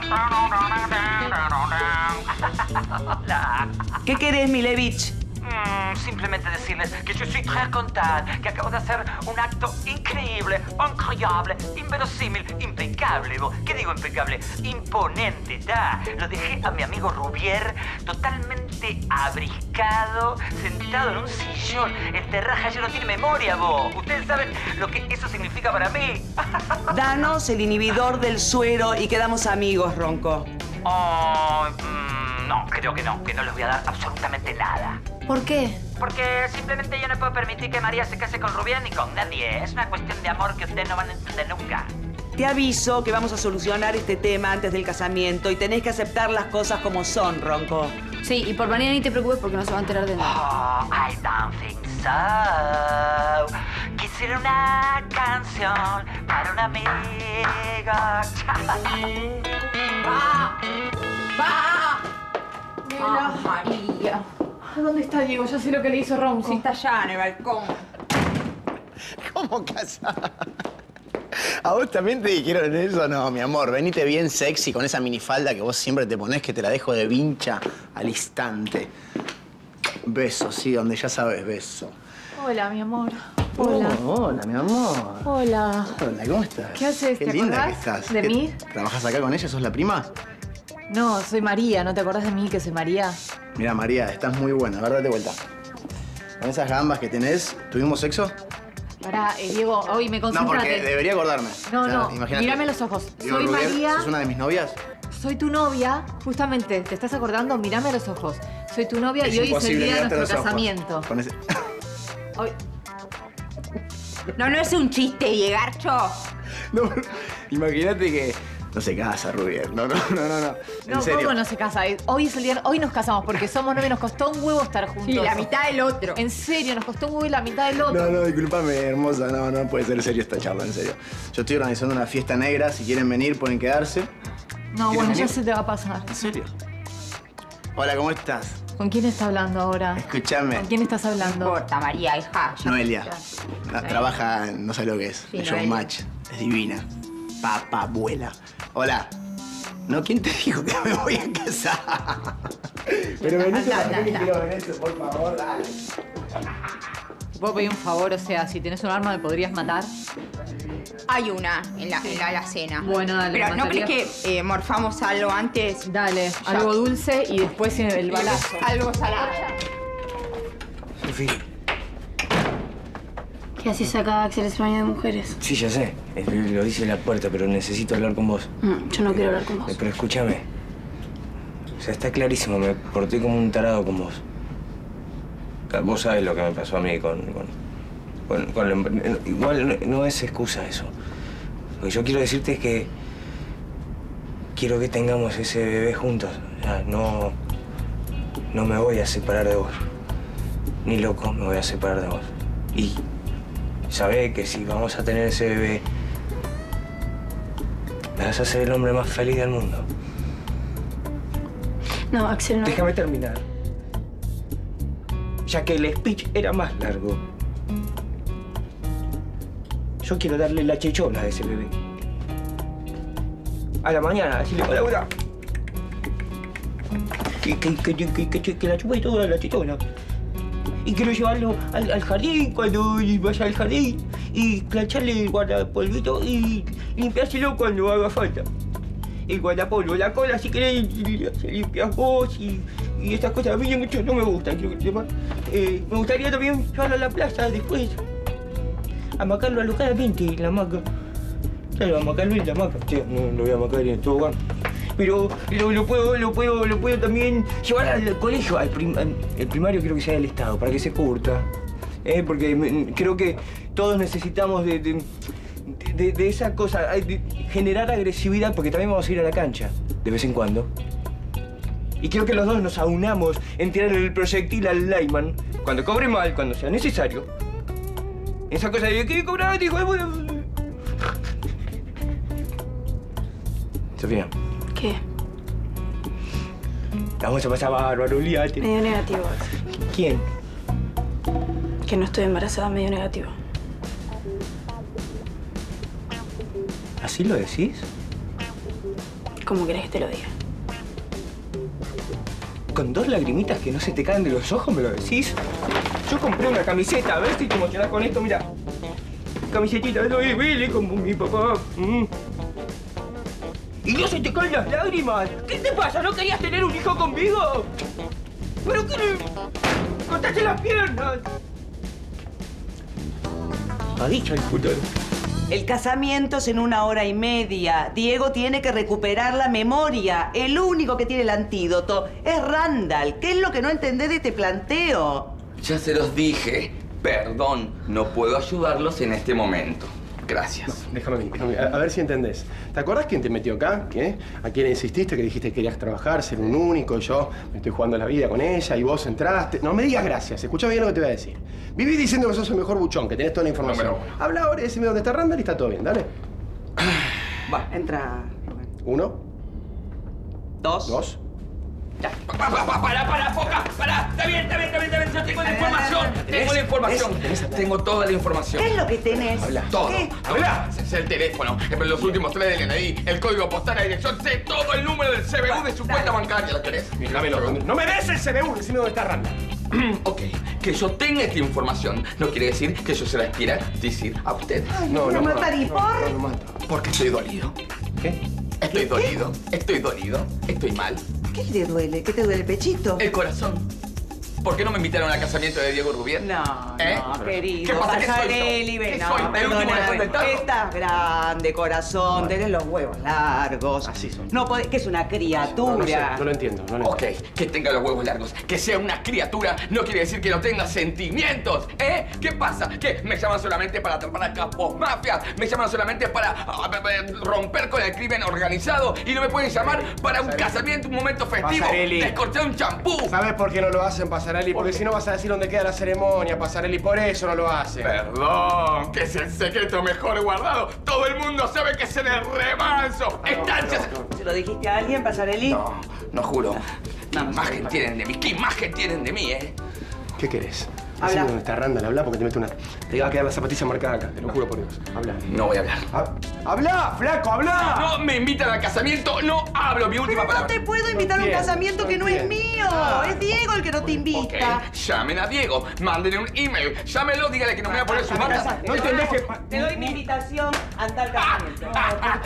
¿Qué querés, Milevich? Mm, simplemente decirles que yo soy très content, que acabo de hacer un acto increíble, increíble, inverosímil, impecable. ¿Qué digo impecable? Imponente, da. Lo dejé a mi amigo Rubier totalmente abriscado, sentado en un sillón. El terraja ya no tiene memoria, vos. Ustedes saben lo que eso significa para mí. [LAUGHS] Danos el inhibidor del suero y quedamos amigos, Ronco. Oh, mm, no, creo que no, que no les voy a dar absolutamente nada. ¿Por qué? Porque simplemente yo no puedo permitir que María se case con Rubén ni con nadie. Es una cuestión de amor que ustedes no van a entender nunca. Te aviso que vamos a solucionar este tema antes del casamiento y tenés que aceptar las cosas como son, Ronco. Sí, y por mañana ni te preocupes porque no se va a enterar de nada. Oh, I don't think so. Quisiera una canción para un amigo. [LAUGHS] ¡Va! ¡Va! ¡Ah, María! ¿Dónde está Diego? Ya sé lo que le hizo Romsey. Está allá en el balcón. ¿Cómo casa? ¿A vos también te dijeron eso? No, mi amor, venite bien sexy con esa minifalda que vos siempre te ponés que te la dejo de vincha al instante. Beso, sí, donde ya sabes, beso. Hola, mi amor. Hola. Oh, hola, mi amor. Hola. Hola, ¿cómo estás? ¿Qué haces? Qué ¿Te linda que estás. de ¿Qué- mí? ¿Trabajas acá con ella? ¿Sos la prima? No, soy María. ¿No te acordás de mí que soy María? Mira, María, estás muy buena. A ver, date vuelta. Con esas gambas que tenés, ¿tuvimos sexo? Pará, eh, Diego, hoy me No, concéntrate. porque debería acordarme. No, O sea, no, imagínate. mírame los ojos. Diego soy María, ¿Sos una de mis novias? soy tu novia. Justamente, ¿te estás acordando? Mírame los ojos. Soy tu novia Es y hoy es el día de nuestro casamiento. Con ese... Hoy... No, no es un chiste, Diegarcho. [LAUGHS] No, imagínate que no se casa, Rubier. No, no, no, no. no. En No, serio. ¿cómo no se casa? Hoy es el día, hoy nos casamos porque somos novios, nos costó un huevo estar juntos. Sí, la mitad del otro. En serio, nos costó un huevo y la mitad del otro. No, no, discúlpame, hermosa. No, no puede ser serio esta charla, en serio. Yo estoy organizando una fiesta negra. Si quieren venir, pueden quedarse. No, ¿Quieres bueno, ya se te va a pasar. ¿En serio? Hola, ¿cómo estás? ¿Con quién está hablando ahora? Escúchame. ¿Con quién estás hablando? No importa, María, hija. Noelia. La- trabaja, en- no sé lo que es. Sí, en Noelia. Showmatch. Es divina. Papá, abuela. Hola. No, ¿quién te dijo que me voy a casar? Pero quiero ver eso, por favor, dale. ¿Te puedo pedir un favor? O sea, si tenés un arma, ¿me podrías matar? Hay una en la, en la alacena. Bueno, dale, Pero ¿no crees que eh, morfamos algo antes? Dale, Ya. algo dulce y después el balazo. Algo salado. Sofía. ¿Qué haces acá, Axel? Es baño de mujeres. Sí, ya sé. Lo dice la puerta, pero necesito hablar con vos. Mm, yo no quiero hablar con vos. Pero escúchame. O sea, está clarísimo, me porté como un tarado con vos. Vos sabés lo que me pasó a mí con... con, con- con Igual no, no es excusa eso. Lo que yo quiero decirte es que... Quiero que tengamos ese bebé juntos. O sea, no... No me voy a separar de vos. Ni loco me voy a separar de vos. Y... Sabé que si vamos a tener ese bebé... Me vas a ser el hombre más feliz del mundo. No, Axel, no. Déjame terminar. Ya que el speech era más largo. Yo quiero darle la chichona a ese bebé. A la mañana, decirle, hola, hola. Que, que, que, que, que, la toda la chichona. Y quiero llevarlo al, jardín cuando vaya al jardín. Y plancharle el guardapolvito y limpiárselo cuando haga falta. El guardapolvo, la cola, si querés, se limpias vos y, y estas cosas a mí mucho no me gustan, quiero que. Eh, me gustaría también llevarlo a la plaza después. Amacarlo alojadamente en la hamaca. Claro, amacarlo en la hamaca. Sí, no lo voy a amacar en el tobogán. Pero lo, puedo, lo puedo, lo puedo también llevar al colegio, al el primario creo que sea del Estado, para que se curta. Eh, porque creo que todos necesitamos de, de- esa cosa, generar agresividad, porque también vamos a ir a la cancha, de vez en cuando. Y creo que los dos nos aunamos en tirar el proyectil al Lyman, cuando cobre mal, cuando sea necesario. Esa cosa de que hijo de puta. Sofía, ¿Qué? la vamos a pasar bárbaro, olvídate. Medio negativo. ¿Quién? Que no estoy embarazada, medio negativo. ¿Así lo decís? ¿Cómo querés que te lo diga? con dos lagrimitas que no se te caen de los ojos me lo decís? Yo compré una camiseta, a ver si te emocionás con esto, mira. Camisetita de Louis Billy como mi papá. Mm. Y no se te caen las lágrimas. ¿Qué te pasa? ¿No querías tener un hijo conmigo? ¿Pero qué le... ¡Cortaste las piernas! Ha dicho el futuro. El casamiento es en una hora y media. Diego tiene que recuperar la memoria. El único que tiene el antídoto es Randall. ¿Qué es lo que no entendés de este planteo? Ya se los dije. Perdón, no puedo ayudarlos en este momento. Gracias. Déjame, déjame, a, a ver si entendés. ¿Te acuerdas quién te metió acá? ¿Qué? ¿A quién insististe que dijiste que querías trabajar, ser un único? y Yo me estoy jugando la vida con ella y vos entraste. No me digas gracias, escucha bien lo que te voy a decir. Viví diciendo que sos el mejor buchón, que tenés toda la información. Habla ahora y decime dónde está Randall y está todo bien, dale. Va, entra. Uno. Dos. Dos. Pa, pa, pa, para, para, foca, para. Está bien, está bien, está bien, está bien. Yo tengo la información. Tengo la información. Tengo toda la información. ¿Qué es lo que tenés? Todo. ¿Qué? Habla. Sé el teléfono, los últimos tres del DNI, el código postal, la dirección, sé todo el número del CBU de su cuenta bancaria. ¿Lo querés? Dámelo. No me des el CBU, decime dónde está Randall. [CLEARS THROAT] ok, que yo tenga esta información no quiere decir que yo se la quiera decir a ustedes. no, no, matar y por. Porque estoy dolido. ¿Qué? Estoy dolido, estoy dolido, estoy mal. ¿Qué te duele? ¿Qué te duele el pechito? El corazón. ¿Por qué no me invitaron al casamiento de Diego Rubier? No, ¿Eh? no, querido. ¿Qué pasa? ¿Qué soy yo? Pasarelli, ¿Qué ven, soy? no, ¿El último tarro? Estás grande, corazón, tenés los huevos largos. Así son. No podés, que es una criatura. No, no sé, no lo entiendo, no lo Ok, que tenga los huevos largos, que sea una criatura, no quiere decir que no tenga sentimientos, ¿eh? ¿Qué pasa? ¿Que me llaman solamente para atrapar a capos mafias? ¿Me llaman solamente para ah, romper con el crimen organizado? ¿Y no me pueden llamar para un casamiento, un momento festivo? Pasarelli. Un champú. ¿Sabes por qué no lo hacen, Pasarelli? Porque si no vas a decir dónde queda la ceremonia, Pasarelli. Por eso no lo hacen. Perdón, que es el secreto mejor guardado. Todo el mundo sabe que es en el remanso. Estancias. ¿Se lo dijiste a alguien, Pasarelli? No, no juro. ¿Qué imagen tienen de mí? ¿Qué imagen tienen de mí, eh? ¿Qué querés? Habla. Decime está Randall, habla porque te meto una... Te va a quedar la zapatilla marcada acá, te lo juro por Dios. Habla. No voy a hablar. ¡Habla, flaco, habla! No me invitan al casamiento, no hablo mi última Pero no palabra. te puedo invitar a un casamiento no que no es mío. Ah. Es Diego el que no te invita. Llamen a Diego, mándenle un email, llámenlo, dígale que no me voy a poner su banda. No entendés que... Te doy mi invitación a tal casamiento.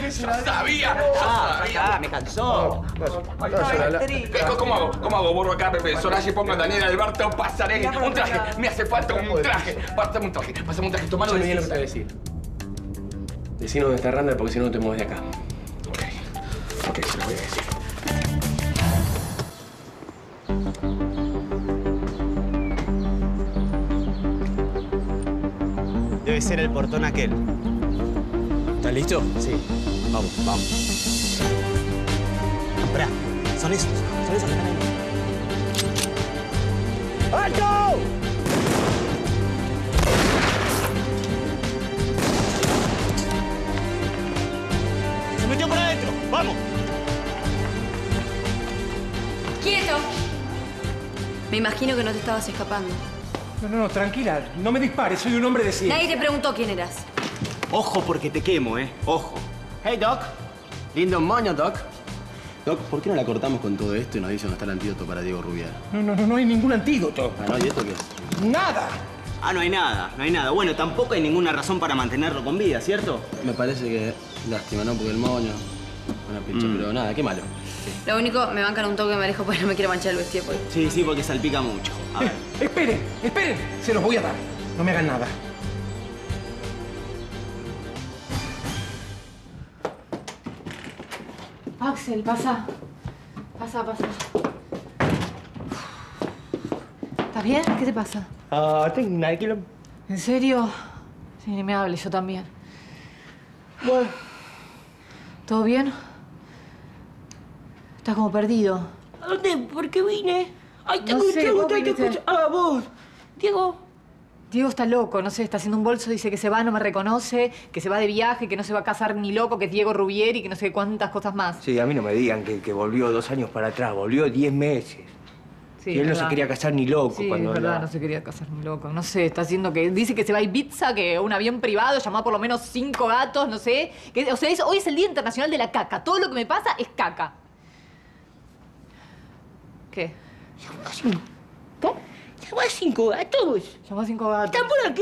Ah, yo sabía, yo Ah, sabía. ya, me cansó. ¿Qué- ¿Cómo hago? ¿Cómo hago? Borro acá, Pepe Soraya y pongo a Daniel Alberto Pasarelli. Un traje, me hace falta un traje. Pásame un traje, pásame un traje, tomalo bien lo que te voy a decir. Decime dónde está Randall porque si no no te mueves de acá. Ok, se lo voy a decir. Debe ser el portón aquel. ¿Estás listo? Sí. Vamos, vamos. Esperá, son esos. Son esos que están ahí. ¡Alto! ¡Se metió por adentro! ¡Vamos! ¡Quieto! Me imagino que no te estabas escapando. No, no, no, tranquila. No me dispares, soy un hombre de ciencia. Nadie te preguntó quién eras. Ojo porque te quemo, ¿eh? Ojo. Hey, Doc. Lindo moño, Doc. Doc, ¿por qué no la cortamos con todo esto y nos dicen dónde está el antídoto para Diego Rubier? No, no, no, no hay ningún antídoto. Ah, ¿no? ¿Y esto qué es? ¡Nada! Ah, no hay nada, no hay nada. Bueno, tampoco hay ninguna razón para mantenerlo con vida, ¿cierto? Me parece que lástima, ¿no? Porque el moño... Una pincha, Mm. pero nada, qué malo. Lo único, me bancan un toque me alejo porque no me quiero manchar el vestido. Pues. Sí, sí, porque salpica mucho. A ver. Esperen, esperen. Se los voy a dar. No me hagan nada. Axel, pasa. Pasa, pasa. ¿Estás bien? ¿Qué te pasa? Ah, tengo una kilo. ¿En serio? Sí, ni me hables, yo también. Bueno. ¿Todo bien? Estás como perdido. ¿A dónde? ¿Por qué vine? Ay, No tengo sé, tengo vos tantas viniste. cosas. Ah, vos. Diego. Diego está loco, no sé, está haciendo un bolso, dice que se va, no me reconoce, que se va de viaje, que no se va a casar ni loco, que es Diego Rubier y que no sé cuántas cosas más. Sí, a mí no me digan que, que volvió dos años para atrás, volvió diez meses. Sí, y él no se quería casar ni loco Sí, cuando es verdad, no se quería casar ni loco. No sé, está haciendo que. Dice que se va a Ibiza, que un avión privado, llamó por lo menos cinco gatos, no sé. Que, o sea, es- hoy es el Día Internacional de la Caca. Todo lo que me pasa es caca. ¿Qué? ¿Qué? Llamó a cinco gatos. Llamó a cinco gatos. ¿Están por aquí?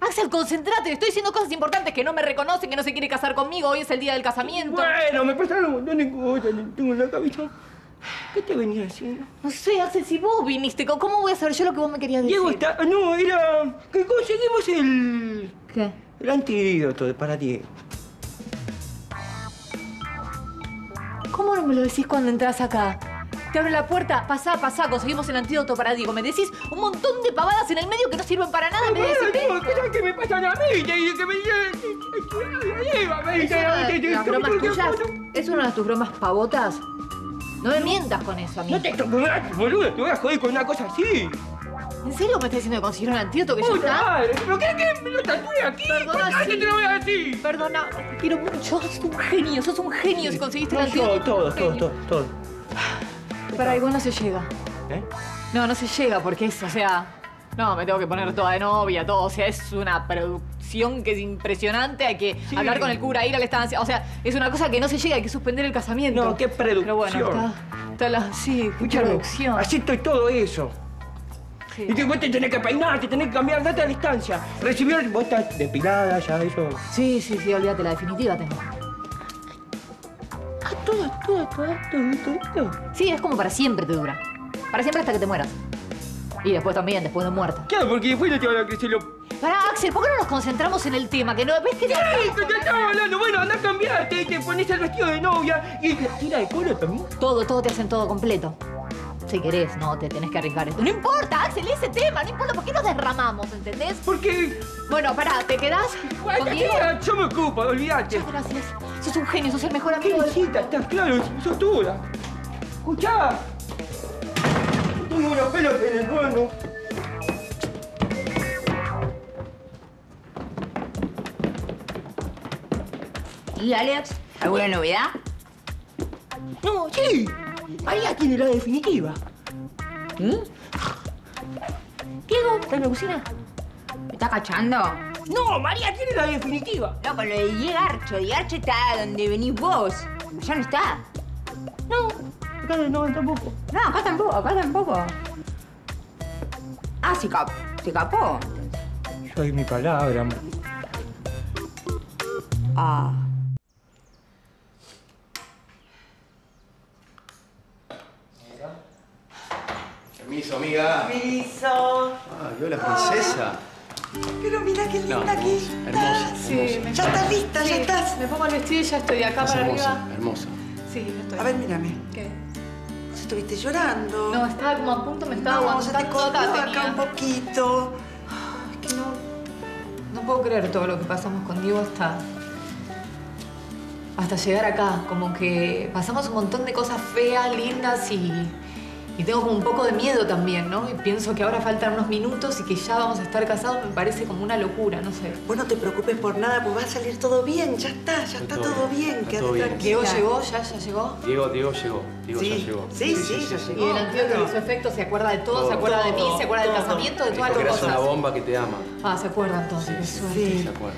Axel, concentrate. Estoy diciendo cosas importantes que no me reconocen, que no se quiere casar conmigo. Hoy es el día del casamiento. Bueno, me pasaron un montón de cosas. Tengo en la cabeza. ¿Qué te venía haciendo? No sé, Axel, si vos viniste, ¿cómo voy a saber yo lo que vos me querías decir? Diego está... No, era... Que conseguimos el... ¿Qué? El antídoto de- para Diego. ¿Cómo no me lo decís cuando entras acá? Te abro la puerta, pasá, pasá, conseguimos el antídoto para Diego. Me decís un montón de pavadas en el medio que no sirven para nada. en vez de decirme- No, cosas que me pasan a mí. Que me ¿Es una de las bromas tuyas? ¿Es una de tus bromas pavotas? No me mientas con eso, amigo. No te toques, boludo. Te voy a joder con una cosa así. ¿En serio me estás diciendo que consiguieron el antídoto que ya está? madre, ¿pero querés que me lo tatúe aquí? Perdona, ¿Por qué sí. te lo voy a decir? Perdona, quiero mucho. Sos un genio, sos un genio si conseguiste el antídoto. todo, todo, todo, todo, todo. Para igual no se llega. ¿Eh? No, no se llega porque es, o sea... No, me tengo que poner toda de novia, todo. O sea, es una producción que es impresionante. Hay que Sí. hablar con el cura, ir a la estancia. O sea, es una cosa que no se llega, hay que suspender el casamiento. No, qué producción. Pero bueno, está, está la... Sí, qué producción. acepto todo eso. Sí. Y que vos te tenés que peinar, te tenés que cambiar, date a distancia. Recibir, vos estás depilada ya, eso. Sí, sí, sí, olvídate, la definitiva tengo. Todo, todo, todo, todo, todo. Sí, es como para siempre te dura. Para siempre hasta que te mueras. Y después también, después de muerta. Claro, porque después no te van a crecer los... Pará, Axel, ¿por qué no nos concentramos en el tema? Que no ves que ¿Qué? ¿Qué te estaba hablando? Bueno, anda a cambiarte y te pones el vestido de novia y la tira de cola también. Todo, todo te hacen todo completo. Si querés, no, te tenés que arriesgar esto. No importa, Axel, ese tema, no importa. ¿Por qué nos derramamos, entendés? Porque... Bueno, pará, ¿te quedás con Diego? Yo me ocupo, olvídate. Muchas gracias. Sos un genio, sos el mejor ¿Qué amigo del visita? Estás claro, sos dura. Escuchá. Tengo unos pelos en el mano. ¿Y Alex? ¿Alguna novedad? No, sí. María tiene la definitiva. ¿Mm? Diego, ¿estás en la cocina? ¿Me estás cachando? No, María tiene la definitiva. No, con lo de Diegarcho. Diegarcho está donde venís vos. Ya no está. No, acá no, tampoco. No, acá tampoco, acá tampoco. Ah, se, cap se capó. Yo doy mi palabra. Ah. Permiso, amiga. Permiso. Ah, vio la princesa. Pero mira qué No, linda que hermosa, hermosa, Sí, hermosa. Ya estás lista, ya estás. Me pongo el vestido y ya estoy de acá Estás para hermosa, arriba. hermosa. Sí, ya estoy. A ver, mírame. ¿Qué? Vos estuviste llorando. No, estaba como a punto, me estaba No, se te aguantando cortó acá, tenía. un poquito. Es que no... No puedo creer todo lo que pasamos con Diego hasta... Hasta llegar acá. Como que pasamos un montón de cosas feas, lindas y... Y tengo como un poco de miedo también, ¿no? Y pienso que ahora faltan unos minutos y que ya vamos a estar casados me parece como una locura, no sé. Vos no te preocupes por nada, pues va a salir todo bien. Ya está, ya está, todo bien. Quédate tranquila. ¿Diego llegó? ¿Ya, ya llegó? Diego, Diego llegó. Diego Sí. ya llegó. Sí, sí, ya llegó. Y el antídoto claro. hizo efecto, se acuerda de todo, Todo, se acuerda de mí, todo, se acuerda del casamiento, de todas que las eras una cosas. bomba que te ama. Ah, se acuerda entonces, qué suerte. Se acuerda.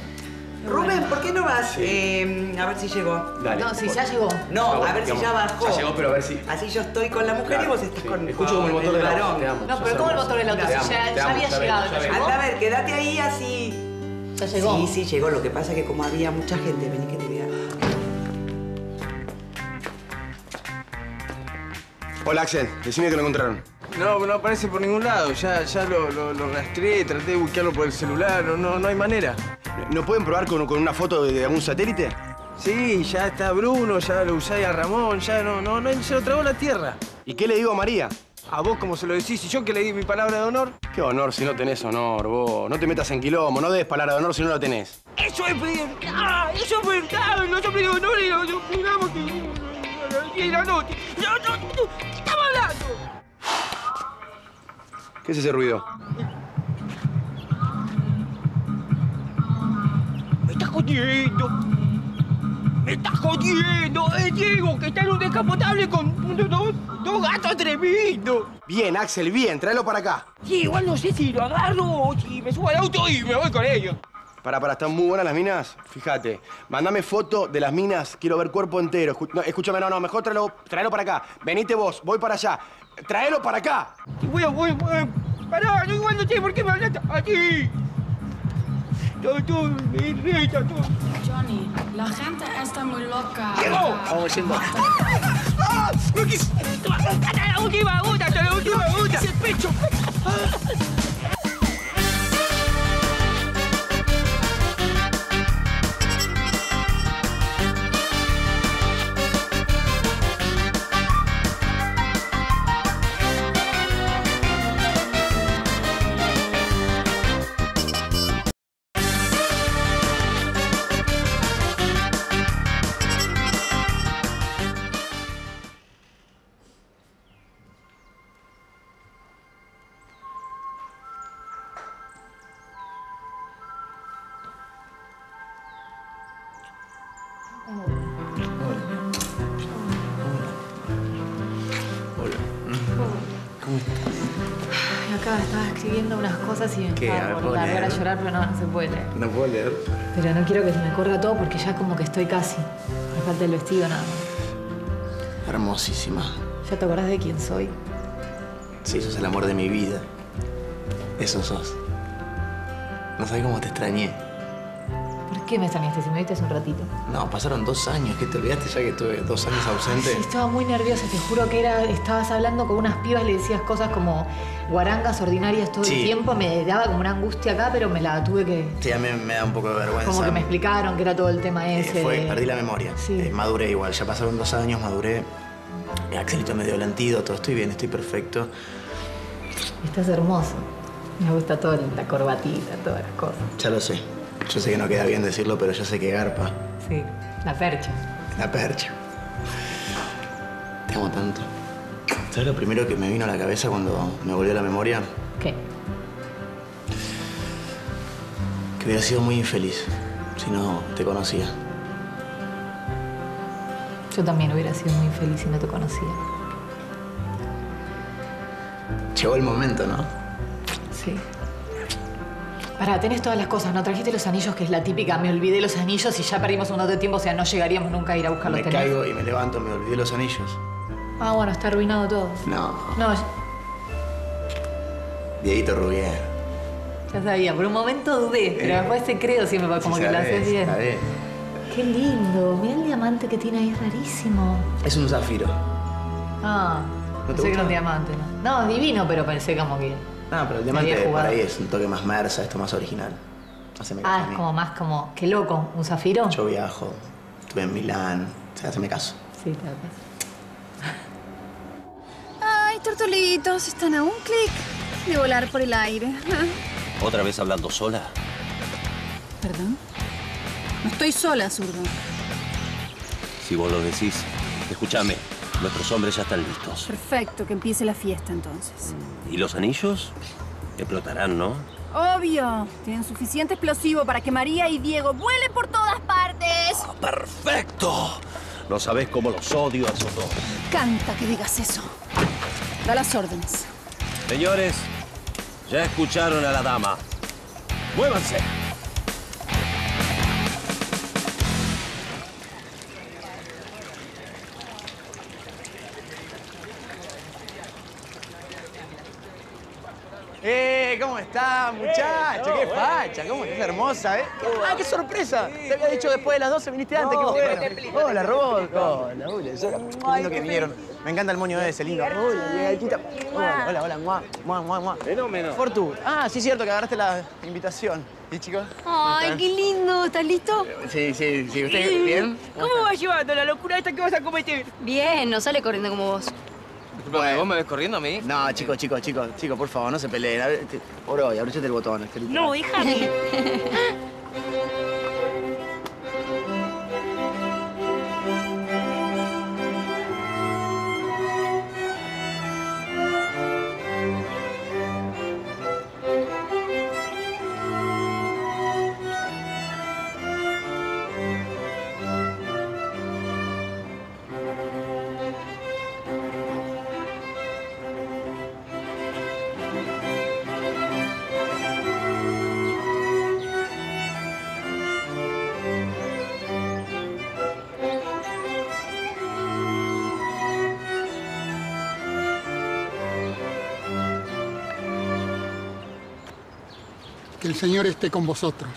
Rubén, ¿por qué no vas? Eh, a ver si llegó. Dale. No, si ya llegó. No, a ver si ya bajó. Ya llegó, pero a ver si. Así yo estoy con la mujer y vos estás sí. con, Escucho como el motor del auto, varón. te amo. No, pero ¿cómo el motor del auto? Te Si amo, ya, ya amo, había llegado, vengo, ¿ya ya llegó? Anda a ver, quédate ahí así. ¿Ya llegó? Sí, sí, llegó. Lo que pasa es que como había mucha gente, vení que te vea. Hola, Axel. Decime que lo encontraron. No, no aparece por ningún lado. Ya, ya lo, lo, lo rastreé, traté de buscarlo por el celular. No, no, no hay manera. ¿No pueden probar con, con una foto de, de algún satélite? Sí, ya está Bruno, ya lo usé a Ramón, ya no, no, no, se lo tragó la tierra. ¿Y qué le digo a María? ¿A vos cómo se lo decís? ¿Y yo que le di mi palabra de honor? ¿Qué honor si no tenés honor, vos? No te metas en quilombo, no des palabra de honor si no la tenés. Eso es verdad, eso es verdad. Nosotros le honor y nos juramos que... Y la noche. No, no, no, ¿qué estaba hablando? ¿Qué es ese ruido? Me estás jodiendo. Me estás jodiendo. Es Diego que está en un descapotable con dos, dos gatos tremendos. Bien, Axel, bien, tráelo para acá. Sí, igual no sé si lo agarro o si me subo al auto y me voy con ellos. Pará, pará, ¿están muy buenas las minas? Fíjate. Mándame foto de las minas, quiero ver cuerpo entero. Escu- no, escúchame, no, no, mejor tráelo, tráelo para acá. Venite vos, voy para allá. Tráelo para acá. Voy a, voy, voy. Pará, no, igual no sé por qué me hablaste así. Todo, todo, me irrita todo. Johnny, la gente está muy loca. Vamos yendo. ¡Ah! ¡No quise! ¡Hasta la última gota! ¡Hasta la última gota! ¡El pecho! Puede leer. No puedo leer. Pero no quiero que se me corra todo porque ya como que estoy casi. Me falta el vestido nada más. Hermosísima. ¿Ya te acordás de quién soy? Sí, sos el amor de mi vida. Eso sos. No sabés cómo te extrañé. ¿Por qué me extrañaste si me viste hace un ratito? No, pasaron dos años. ¿Qué te olvidaste ya que estuve dos años ausente? Sí, estaba muy nerviosa, te juro que era, estabas hablando con unas pibas, le decías cosas como guarangas ordinarias todo Sí. el tiempo, me daba como una angustia acá, pero me la tuve que... Sí, a mí me da un poco de vergüenza. Como que me explicaron que era todo el tema Eh, ese. fue- de- perdí la memoria. Sí. Eh, maduré igual. Ya pasaron dos años, maduré. Eh, Axelito me dio el antídoto. Estoy bien, estoy perfecto. Estás hermoso. Me gusta todo, la corbatita, todas las cosas. Ya lo sé. Yo sé que no queda bien decirlo, pero yo sé que garpa. Sí, la percha. La percha. Te amo tanto. ¿Sabes lo primero que me vino a la cabeza cuando me volvió la memoria? ¿Qué? Que hubiera sido muy infeliz si no te conocía. Yo también hubiera sido muy feliz si no te conocía. Llegó el momento, ¿no? Sí. Pará, tenés todas las cosas, ¿no? Trajiste los anillos, que es la típica, me olvidé los anillos y ya perdimos un montón de tiempo, o sea, no llegaríamos nunca a ir a buscarlos. Me ¿tenés? caigo y me levanto, me olvidé los anillos. Ah, bueno, está arruinado todo. No. No, Dieguito Rubier. ya sabía, por un momento dudé, pero Eh, después te creo siempre, como Sí que lo haces bien. sabés. Qué lindo, mira el diamante que tiene ahí, es rarísimo. Es un zafiro. Ah, te pensé que era un diamante, ¿no? No, divino, pero pensé como que... Ah, pero el diamante por ahí es un toque más mersa, esto más original. Haceme caso Ah, es como más como... Qué loco, ¿un zafiro? Yo viajo, estuve en Milán, o sea, haceme caso. Sí, tal vez. Ay, tortolitos, están a un clic de volar por el aire. ¿Otra vez hablando sola? ¿Perdón? No estoy sola, zurdo. Si vos lo decís. Escúchame, nuestros hombres ya están listos. Perfecto, que empiece la fiesta entonces. ¿Y los anillos? Explotarán, ¿no? Obvio, tienen suficiente explosivo para que María y Diego vuelen por todas partes. ¡Perfecto! No sabés cómo los odio a esos dos. Canta que digas eso. Da las órdenes. Señores, ya escucharon a la dama. ¡Muévanse! ¡Eh! ¿Cómo estás, muchacha? ¡Qué facha! ¿Cómo estás hermosa, eh? ¡Ah, qué sorpresa! Te había dicho después de las 12 viniste antes, qué bueno. Hola, Robot. Hola, hola. Sora. Qué lindo que vinieron. Me encanta el moño ese, lindo. Hola. Hola, hola, hola. Mua, mua, mua, mua. Fenómeno. Fortu. Ah, sí, cierto que agarraste la invitación. ¿Y chicos? Ay, qué lindo. ¿Estás listo? Sí, sí, sí. ¿Usted bien? ¿Cómo vas llevando la locura esta que vas a cometer? Bien, no sale corriendo como vos. Disculpame, ¿vos me ves corriendo a mí? No, chicos, chicos, chicos, chicos, por favor, no se peleen. A ver, te- por hoy, abróchate el botón, Estelita. No, déjame. [LAUGHS] Señor esté con vosotros.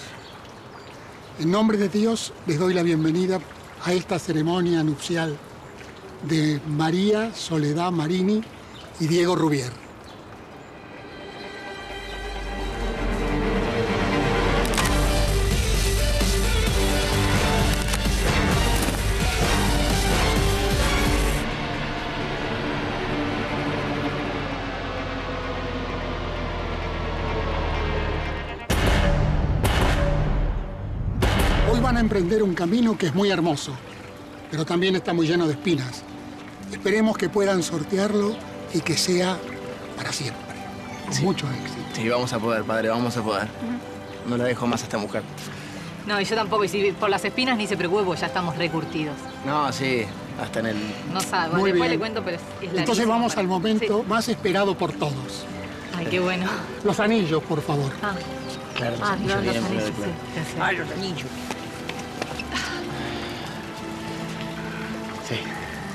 En nombre de Dios les doy la bienvenida a esta ceremonia nupcial de María Soledad Marini y Diego Rubier. Emprender un camino que es muy hermoso, pero también está muy lleno de espinas. Esperemos que puedan sortearlo y que sea para siempre. Con mucho éxito. Sí, vamos a poder, padre, vamos a poder. No la dejo más a esta mujer. No, y yo tampoco. Y si por las espinas ni se preocupe, porque ya estamos recurtidos. No, sí, hasta en el... No sabe. Bueno, Muy después bien. le cuento, pero es, es Entonces vamos al momento más esperado por todos. Ay, qué bueno. Los anillos, por favor. Ah, Claro, ah, anillos, los, los bien, anillos, claro, sí. Ay, los anillos.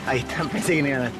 Ahí está, [LAUGHS] pensé que no iban a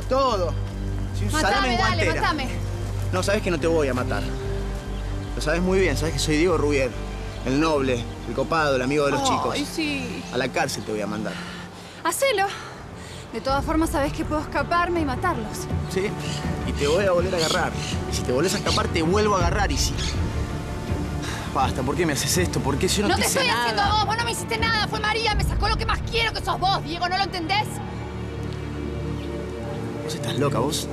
todo. Un salame Matame, en dale, guantera. matame. No, sabes que no te voy a matar. Lo sabes muy bien, sabes que soy Diego Rubier, el noble, el copado, el amigo de los chicos. Ay, sí. A la cárcel te voy a mandar. Hacelo. De todas formas, sabes que puedo escaparme y matarlos. ¿Sí? Y te voy a volver a agarrar. Y si te volvés a escapar, te vuelvo a agarrar. Y si. Basta, ¿por qué me haces esto? ¿Por qué si yo no, No, te hice estoy nada? haciendo a vos, vos no me hiciste nada. Fue María, me sacó lo que más quiero, que sos vos, Diego, ¿no lo entendés? Estás loca, vos.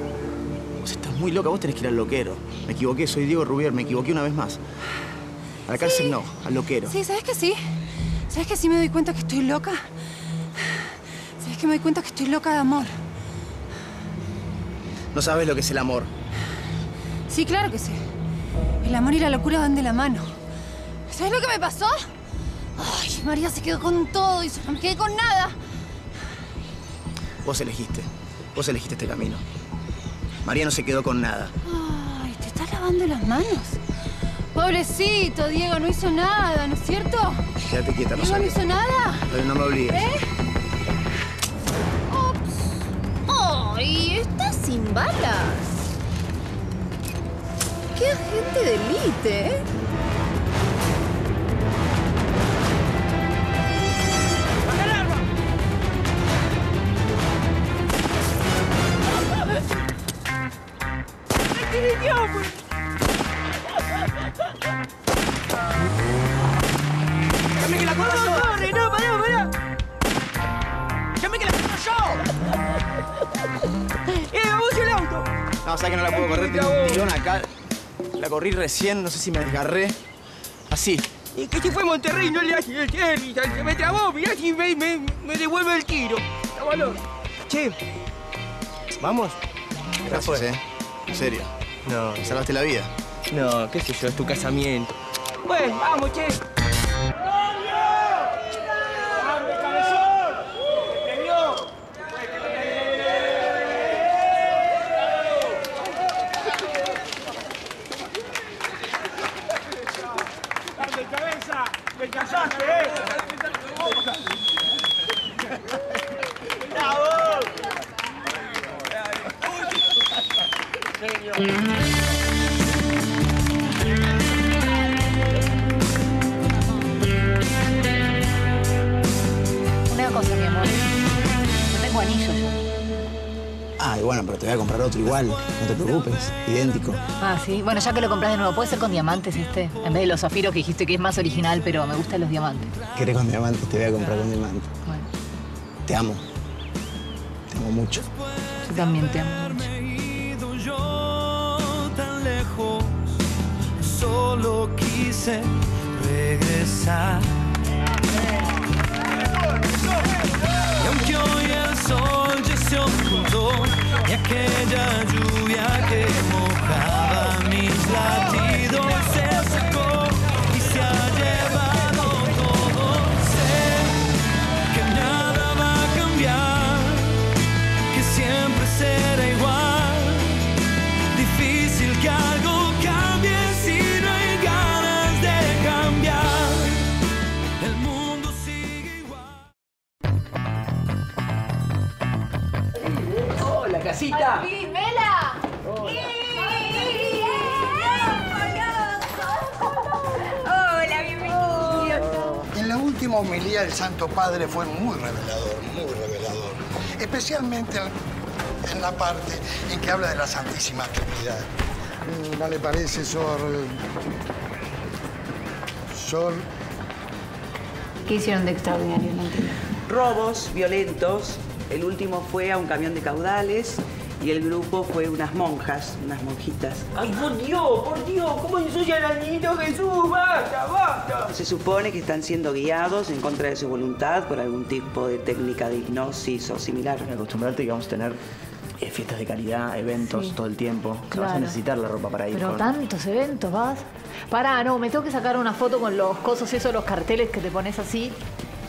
Vos estás muy loca, vos tenés que ir al loquero. Me equivoqué, soy Diego Rubier, me equivoqué una vez más. A la cárcel no, al loquero. Sí, ¿sabes que sí? ¿Sabes que sí me doy cuenta que estoy loca? ¿Sabes que me doy cuenta que estoy loca de amor? No sabes lo que es el amor. Sí, claro que sí. El amor y la locura van de la mano. ¿Sabes lo que me pasó? Ay, María se quedó con todo y yo no me quedé con nada. Vos elegiste. Vos elegiste este camino. María no se quedó con nada. Ay, te estás lavando las manos. Pobrecito, Diego, no hizo nada, ¿no es cierto? Quédate quieta, ¿Diego no Rosario. hizo nada? Pero no me obligues. ¿Eh? ¡Ay, está sin balas! ¡Qué agente de élite, eh! La corrí recién, no sé si me desgarré. Así. Y que si fue a Monterrey no le hace el tenis, se me trabó, mirá si me, me, me devuelve el tiro. Está valor. Che. ¿Vamos? Gracias, eh. En serio. No. Me salvaste la vida. No, qué sé yo, es tu casamiento. Bueno, vamos, che. Preocupes. Idéntico. Ah, sí. Bueno, ya que lo compras de nuevo, puede ser con diamantes este. En vez de los zafiros que dijiste que es más original, pero me gustan los diamantes. ¿Querés con diamantes? Te voy a comprar con diamantes. Bueno. Te amo. Te amo mucho. Yo también te amo mucho. yo tan lejos, solo quise regresar. Y aunque hoy el sol ya se ocultó y aquella lluvia que Última homilía el Santo Padre fue muy revelador, muy revelador. Especialmente en- la parte en que habla de la Santísima Trinidad. Mm, ¿No le parece, Sor? Sor. ¿Qué hicieron de extraordinario? No. Robos violentos. El último fue a un camión de caudales y el grupo fue unas monjas, unas monjitas. ¡Ay, por Dios, por Dios! ¿Cómo ensucian al niñito Jesús? ¡Basta, basta! Se supone que están siendo guiados en contra de su voluntad por algún tipo de técnica de hipnosis o similar. Acostumbrarte que vamos a tener eh, fiestas de caridad, eventos Sí. todo el tiempo. Que Vas a Claro. necesitar la ropa para ir. Pero con- tantos eventos, ¿vas? Pará, no, me tengo que sacar una foto con los cosos esos, los carteles que te pones así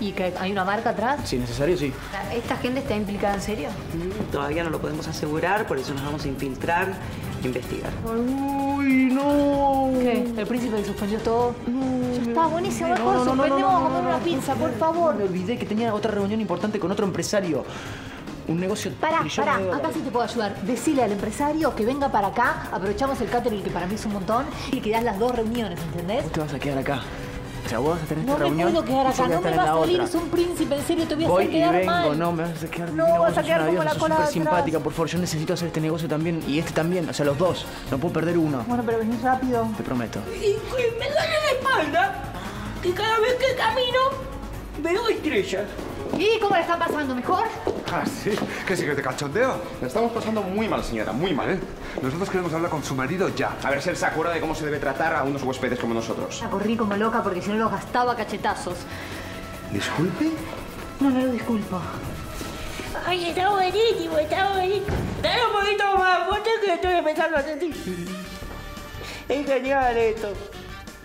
y que hay una marca atrás. Si es necesario, sí. ¿Esta gente está implicada en serio? Mm, Todavía no lo podemos asegurar, por eso nos vamos a infiltrar e investigar. ¡Uy, no! ¿Qué? ¿El príncipe suspendió todo? Ya está, buenísimo. Mejor No, no, no, no, suspendemos no, a no, comer no, una no, pizza, no, por no, favor. Me olvidé que tenía otra reunión importante con otro empresario. Un negocio Pará, pará, acá sí te puedo ayudar. Decile al empresario que venga para acá, aprovechamos el catering que para mí es un montón y que das las dos reuniones, ¿entendés? Vos te vas a quedar acá. O sea, vos vas a tener No esta me reunión. puedo quedar y yo acá, no me estar en va a salir, es un príncipe, en serio, te voy a Voy hacer y quedar vengo, mal. no, me vas a quedar No, vas a quedar una como diosa, la cola de simpática, por favor, yo necesito hacer este negocio también y este también, o sea, los dos. No puedo perder uno, Bueno, pero venís rápido. te prometo. Y me duele la espalda, que cada vez que camino veo estrellas. ¿Y cómo le están pasando? ¿Mejor? Ah, sí. ¿Qué sigue de cachondeo? La estamos pasando muy mal, señora, muy mal. Nosotros queremos hablar con su marido ya. A ver si él se acuerda de cómo se debe tratar a unos huéspedes como nosotros. La corrí como loca porque si no los gastaba a cachetazos. ¿Disculpe? No, no lo disculpo. Ay, está buenísimo, está buenísimo. Dale un poquito más, vos que estoy empezando a sentir. Es genial esto.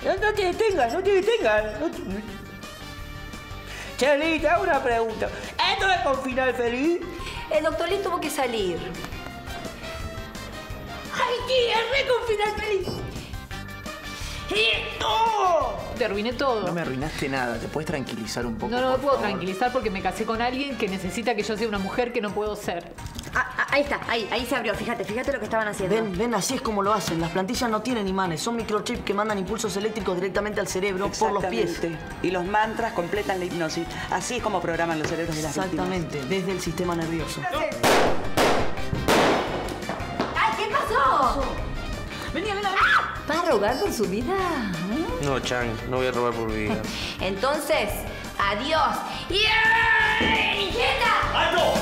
No, no te detengas, no te detengas. No te... Chelita, una pregunta. ¿Esto es con final feliz? El doctor Lee tuvo que salir. ¡Ay, tía, re con final feliz! ¡Esto! Te arruiné todo. No me arruinaste nada, te puedes tranquilizar un poco. No, no me puedo favor? tranquilizar porque me casé con alguien que necesita que yo sea una mujer que no puedo ser. Ah, ah, ahí está, ahí, ahí se abrió. Fíjate, fíjate lo que estaban haciendo. Ven, ven, así es como lo hacen. Las plantillas no tienen imanes, son microchips que mandan impulsos eléctricos directamente al cerebro por los pies. Y los mantras completan la hipnosis. Así es como programan los cerebros de las Exactamente, desde el sistema nervioso. ¡Ay, qué pasó! Vení, ven, ¿Vas a rogar por su vida? No, Chan, no voy a robar por vida. [LAUGHS] Entonces, adiós. ¡Yeah! ¡Quieta! ¡Alto!